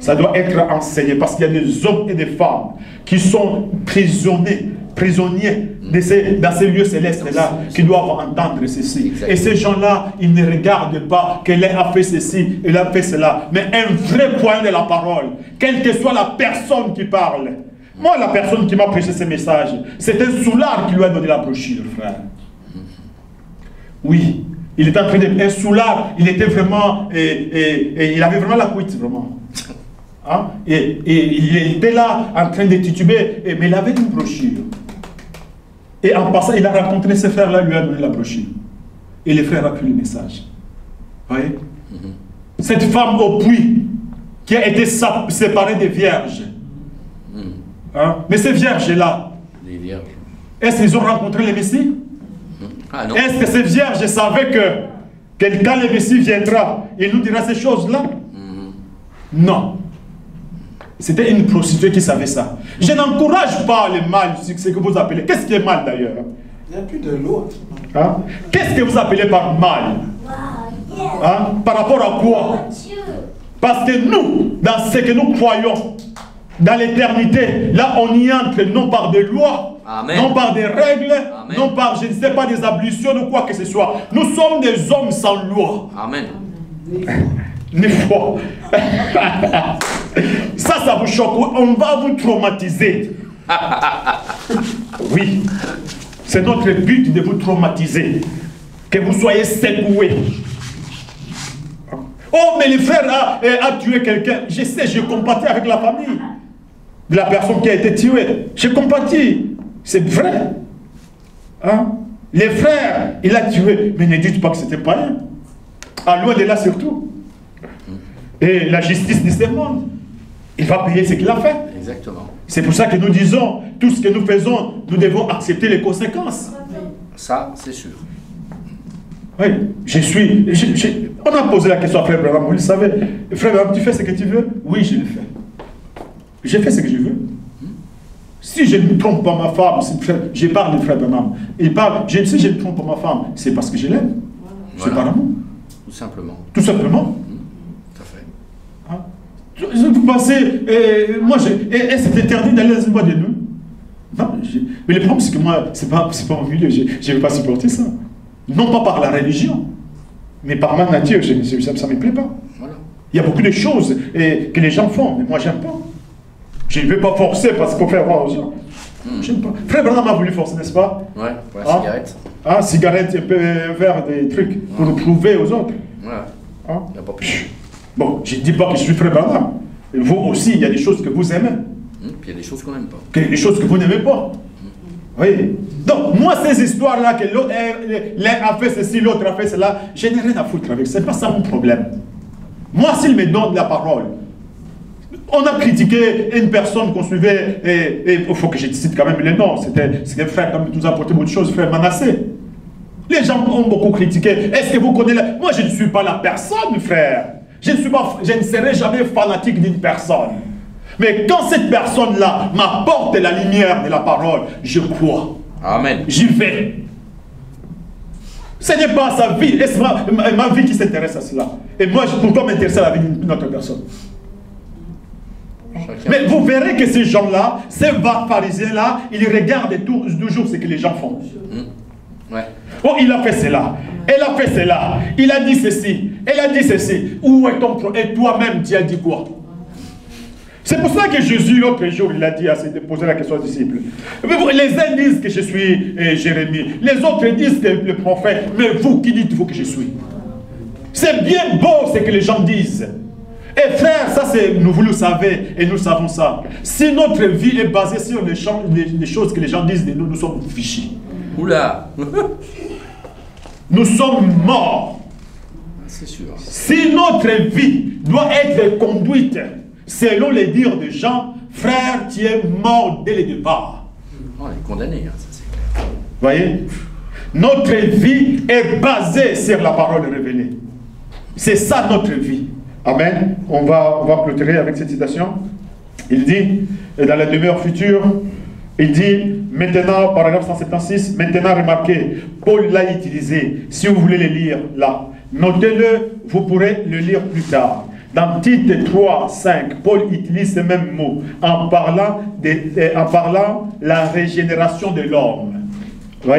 Ça doit être enseigné parce qu'il y a des hommes et des femmes qui sont prisonniers, prisonniers de ces, dans ces lieux célestes-là, qui doivent entendre ceci. Et ces gens-là, ils ne regardent pas qu'elle a fait ceci, elle a fait cela, mais un vrai point de la parole, quelle que soit la personne qui parle. Moi, la personne qui m'a prêché ce message, c'est un soulard qui lui a donné la brochure, frère. Oui, il était en train de... Un soulard, il était vraiment... Et, il avait vraiment la cuite, vraiment. Hein? Et, il était là en train de tituber, mais il avait une brochure. Et en passant, il a rencontré ses frères-là, lui a donné la brochure. Et les frères ont pris le message. Vous voyez? Mhm. Cette femme au puits, qui a été séparée des vierges. Mhm. Hein? Mais ces vierges-là, est-ce qu'ils ont rencontré les Messie? Ah, Est-ce que ces vierges savaient que, quand le Messie viendra, il nous dira ces choses-là? Non. C'était une prostituée qui savait ça. Je n'encourage pas le mal, ce que vous appelez. Qu'est-ce qui est mal d'ailleurs? Il n'y a plus de loi. Hein? Qu'est-ce que vous appelez par mal? Hein? Par rapport à quoi? Parce que nous, dans ce que nous croyons, dans l'éternité, là on y entre non par des lois, non par des règles, non par, je ne sais pas, des ablutions ou quoi que ce soit. Nous sommes des hommes sans loi. Amen. Ni ça, ça vous choque. On va vous traumatiser. oui. C'est notre but de vous traumatiser. Que vous soyez secoués. Oh, mais le frère a, a tué quelqu'un. Je sais, je compatis avec la famille de la personne qui a été tuée. Je compatis. C'est vrai. Hein? Les frères, il a tué. Mais ne dites pas que c'était pas un. À loin de là surtout. Et la justice de ce monde, il va payer ce qu'il a fait. Exactement. C'est pour ça que nous disons, tout ce que nous faisons, nous devons accepter les conséquences. Ça, c'est sûr. Oui, je suis. on a posé la question à Frère Branham, vous le savez. Frère Branham, tu fais ce que tu veux? Oui, je le fais. J'ai fait ce que je veux. Si je ne trompe pas ma femme, je parle de Frère Branham. Il parle, je, si je ne trompe pas ma femme, c'est parce que je l'aime. C'est par amour. Tout simplement. Tout simplement. Mmh. Tout à fait. Hein? Vous pensez, et, moi, et, c'est interdit d'aller dans une boîte de nuit Non, mais le problème, c'est que moi, c'est pas, pas mon milieu, je ne vais pas supporter ça. Non pas par la religion, mais par ma nature, ça ne me plaît pas. Il y a beaucoup de choses et, que les gens font, mais moi, j'aime pas. Je ne vais pas forcer parce faut faire voir aux gens. Hmm. J'aime pas. Frère Branham a voulu forcer, n'est-ce pas? Ouais, pour la hein? cigarette. Ah, cigarette, un peu faire des trucs pour nous prouver aux autres. Ouais. Hein? Il n'y a pas plus. Bon, je ne dis pas que je suis Frère Branham. Vous aussi, il y a des choses que vous aimez. Hmm, puis il y a des choses qu'on n'aime pas. Il y a des choses que vous n'aimez pas. Oui. Donc, moi, ces histoires-là, que l'un a fait ceci, l'autre a fait cela, je n'ai rien à foutre avec. Ce n'est pas ça mon problème. Moi, s'il me donne la parole, on a critiqué une personne qu'on suivait, et il faut que je cite quand même le nom, c'était un frère qui nous a apporté beaucoup de choses, frère Manassé. Les gens ont beaucoup critiqué. Est-ce que vous connaissez Moi, je ne suis pas la personne, frère. Je ne, suis pas... je ne serai jamais fanatique d'une personne. Mais quand cette personne-là m'apporte la lumière de la parole, je crois. Amen. J'y vais. Ce n'est pas sa vie, c'est ma, vie qui s'intéresse à cela? Et moi, pourquoi m'intéresser à la vie d'une autre personne? Mais vous verrez que ces gens-là, ces pharisiens-là, ils regardent toujours ce que les gens font. Ouais. Oh, il a fait cela. Elle a fait cela. Il a dit ceci. Elle a dit ceci. Où est ton Et toi-même, tu as dit quoi? C'est pour ça que Jésus, l'autre jour, il a dit à ses, poser la question aux disciples. Les uns disent que je suis eh, Jérémie, les autres disent que le prophète, mais vous, qui dites-vous que je suis? C'est bien beau ce que les gens disent. Et frère, ça c'est, nous vous le savez et nous savons ça. Si notre vie est basée sur les, les, choses que les gens disent de nous, nous sommes fichus. Oula Nous sommes morts. C'est sûr. Si notre vie doit être conduite selon les dires de Jean, frère, tu es mort dès le départ. On est condamné, hein, ça c'est clair. Voyez? Notre vie est basée sur la parole révélée. C'est ça notre vie. Amen. On va, on va clôturer avec cette citation. Il dit, dans la demeure future, il dit, maintenant, paragraphe 176, maintenant remarquez, Paul l'a utilisé. Si vous voulez le lire là, notez-le, vous pourrez le lire plus tard. Dans Tite 3, 5, Paul utilise ce même mot en parlant de, en parlant la régénération de l'homme.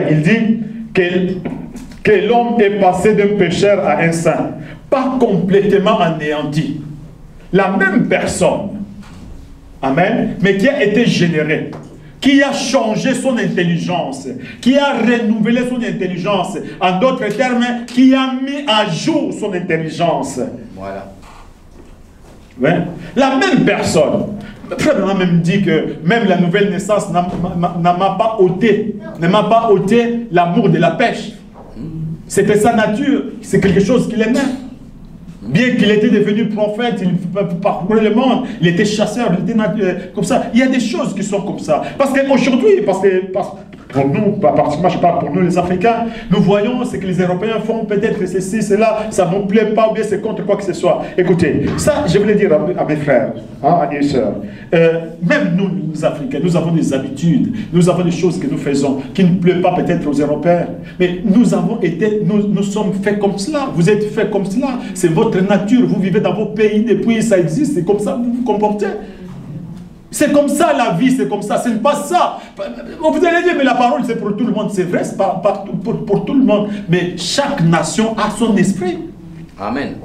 il dit que, que l'homme est passé d'un pécheur à un saint, pas complètement anéanti. La même personne, Amen, mais qui a été généré, qui a changé son intelligence, qui a renouvelé son intelligence, en d'autres termes, qui a mis à jour son intelligence. Voilà. La même personne. Frère m'a même dit que même la nouvelle naissance n'a pas ôté, ne m'a pas ôté l'amour de la pêche. C'était sa nature, c'est quelque chose qu'il aimait. Bien qu'il était devenu prophète, il parcourait le monde, il était chasseur, il était euh, comme ça. Il y a des choses qui sont comme ça. Parce qu'aujourd'hui, parce que, parce, pour nous, particulièrement je parle pour nous les Africains, nous voyons ce que les Européens font, peut-être ceci, cela, ça ne nous plaît pas ou bien c'est contre quoi que ce soit. Écoutez, ça, je voulais dire à, mes frères, hein, à mes soeurs, euh, même nous, les Africains, nous avons des habitudes, nous avons des choses que nous faisons qui ne plaisent pas peut-être aux Européens, mais nous avons été, nous, nous sommes faits comme cela, vous êtes faits comme cela, c'est votre nature, vous vivez dans vos pays depuis, ça existe, c'est comme ça que vous vous comportez. C'est comme ça la vie, c'est comme ça, ce n'est pas ça. Vous allez dire, mais la parole c'est pour tout le monde, c'est vrai, c'est pas, pour, pour, tout le monde. Mais chaque nation a son esprit. Amen.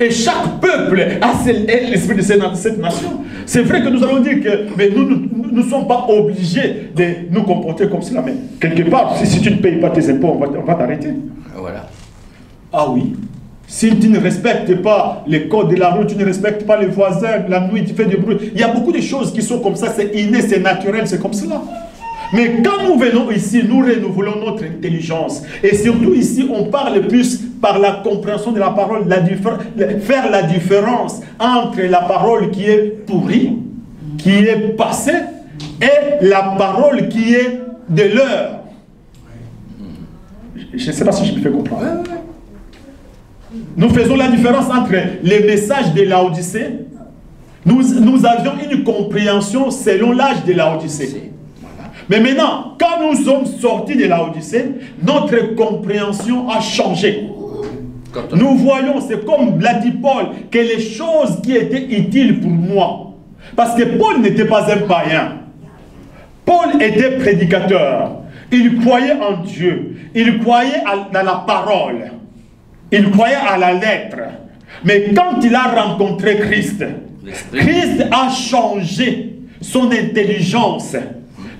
Et chaque peuple a l'esprit de cette nation. C'est vrai que nous allons dire que mais nous ne sommes pas obligés de nous comporter comme cela. Mais quelque part, si, tu ne payes pas tes impôts, on va, t'arrêter. Voilà. Ah oui. Si tu ne respectes pas les codes de la rue, tu ne respectes pas les voisins, la nuit tu fais du bruit. Il y a beaucoup de choses qui sont comme ça, c'est inné, c'est naturel, c'est comme cela. Mais quand nous venons ici, nous renouvelons notre intelligence. Et surtout ici, on parle plus par la compréhension de la parole, la faire la différence entre la parole qui est pourrie, qui est passée, et la parole qui est de l'heure. Je ne sais pas si je me fais comprendre. Nous faisons la différence entre les messages de la Nous, nous avions une compréhension selon l'âge de la Odyssée. Mais maintenant, quand nous sommes sortis de la Odyssée, notre compréhension a changé. Nous voyons, c'est comme l'a dit Paul, que les choses qui étaient utiles pour moi, parce que Paul n'était pas un païen, Paul était prédicateur, il croyait en Dieu, il croyait dans la parole, il croyait à la lettre. Mais quand il a rencontré Christ, Christ a changé son intelligence.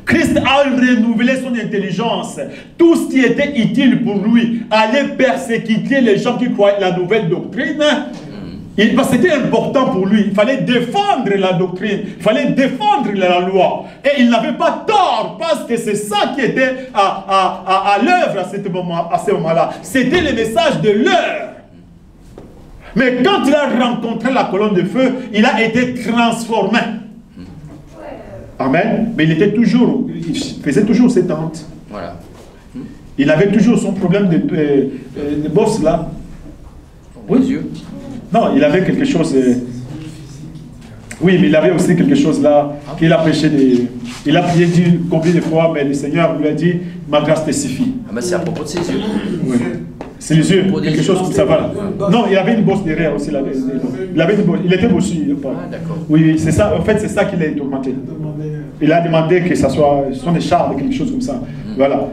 Christ a renouvelé son intelligence. Tout ce qui était utile pour lui, allait persécuter les gens qui croyaient la nouvelle doctrine. C'était important pour lui. Il fallait défendre la doctrine. Il fallait défendre la loi. Et il n'avait pas tort parce que c'est ça qui était à, à, à, l'œuvre à, ce moment-là. C'était le message de l'heure. Mais quand il a rencontré la colonne de feu, il a été transformé. Amen. Mais il était toujours, il faisait toujours ses tentes. Voilà. Il avait toujours son problème de, euh, euh, de boss là. Oui. Yeux. Non, il avait quelque chose. Euh, oui, mais il avait aussi quelque chose là qu'il a prêché. Des, il a prié dit combien de fois, mais le Seigneur lui a dit Ma grâce te suffit. Ah, mais c'est à propos de ses yeux. Oui. C'est les yeux, quelque chose comme ça va. Non, il avait une bosse derrière aussi. Il, avait, il, avait une bosse, il était bossu. Ah, d'accord. Oui, c'est ça. En fait, c'est ça qu'il a tourmenté. Il a demandé que ça soit, des chars, quelque chose comme ça. Voilà.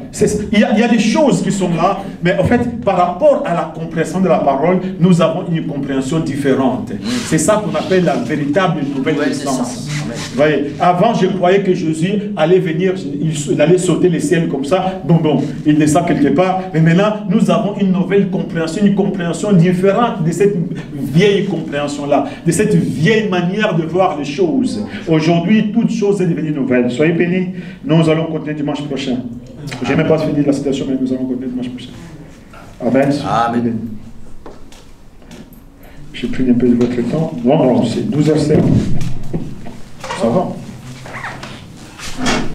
Il y, a, il y, a, des choses qui sont là, mais en fait, par rapport à la compréhension de la parole, nous avons une compréhension différente. C'est ça qu'on appelle la véritable nouvelle naissance. Voyez, avant, je croyais que Jésus allait venir, il, allait sauter les ciels comme ça, bon, bon, il descend quelque part. Mais maintenant, nous avons une nouvelle compréhension, une compréhension différente de cette vieille compréhension-là, de cette vieille manière de voir les choses. Aujourd'hui, toute chose est devenue nouvelle. Soyez bénis. Nous allons continuer dimanche prochain. Je n'ai même pas fini la citation, mais nous allons continuer dimanche prochain. Amen. Amen. J'ai pris un peu de votre temps. Non, non, c'est 12h07. Ça va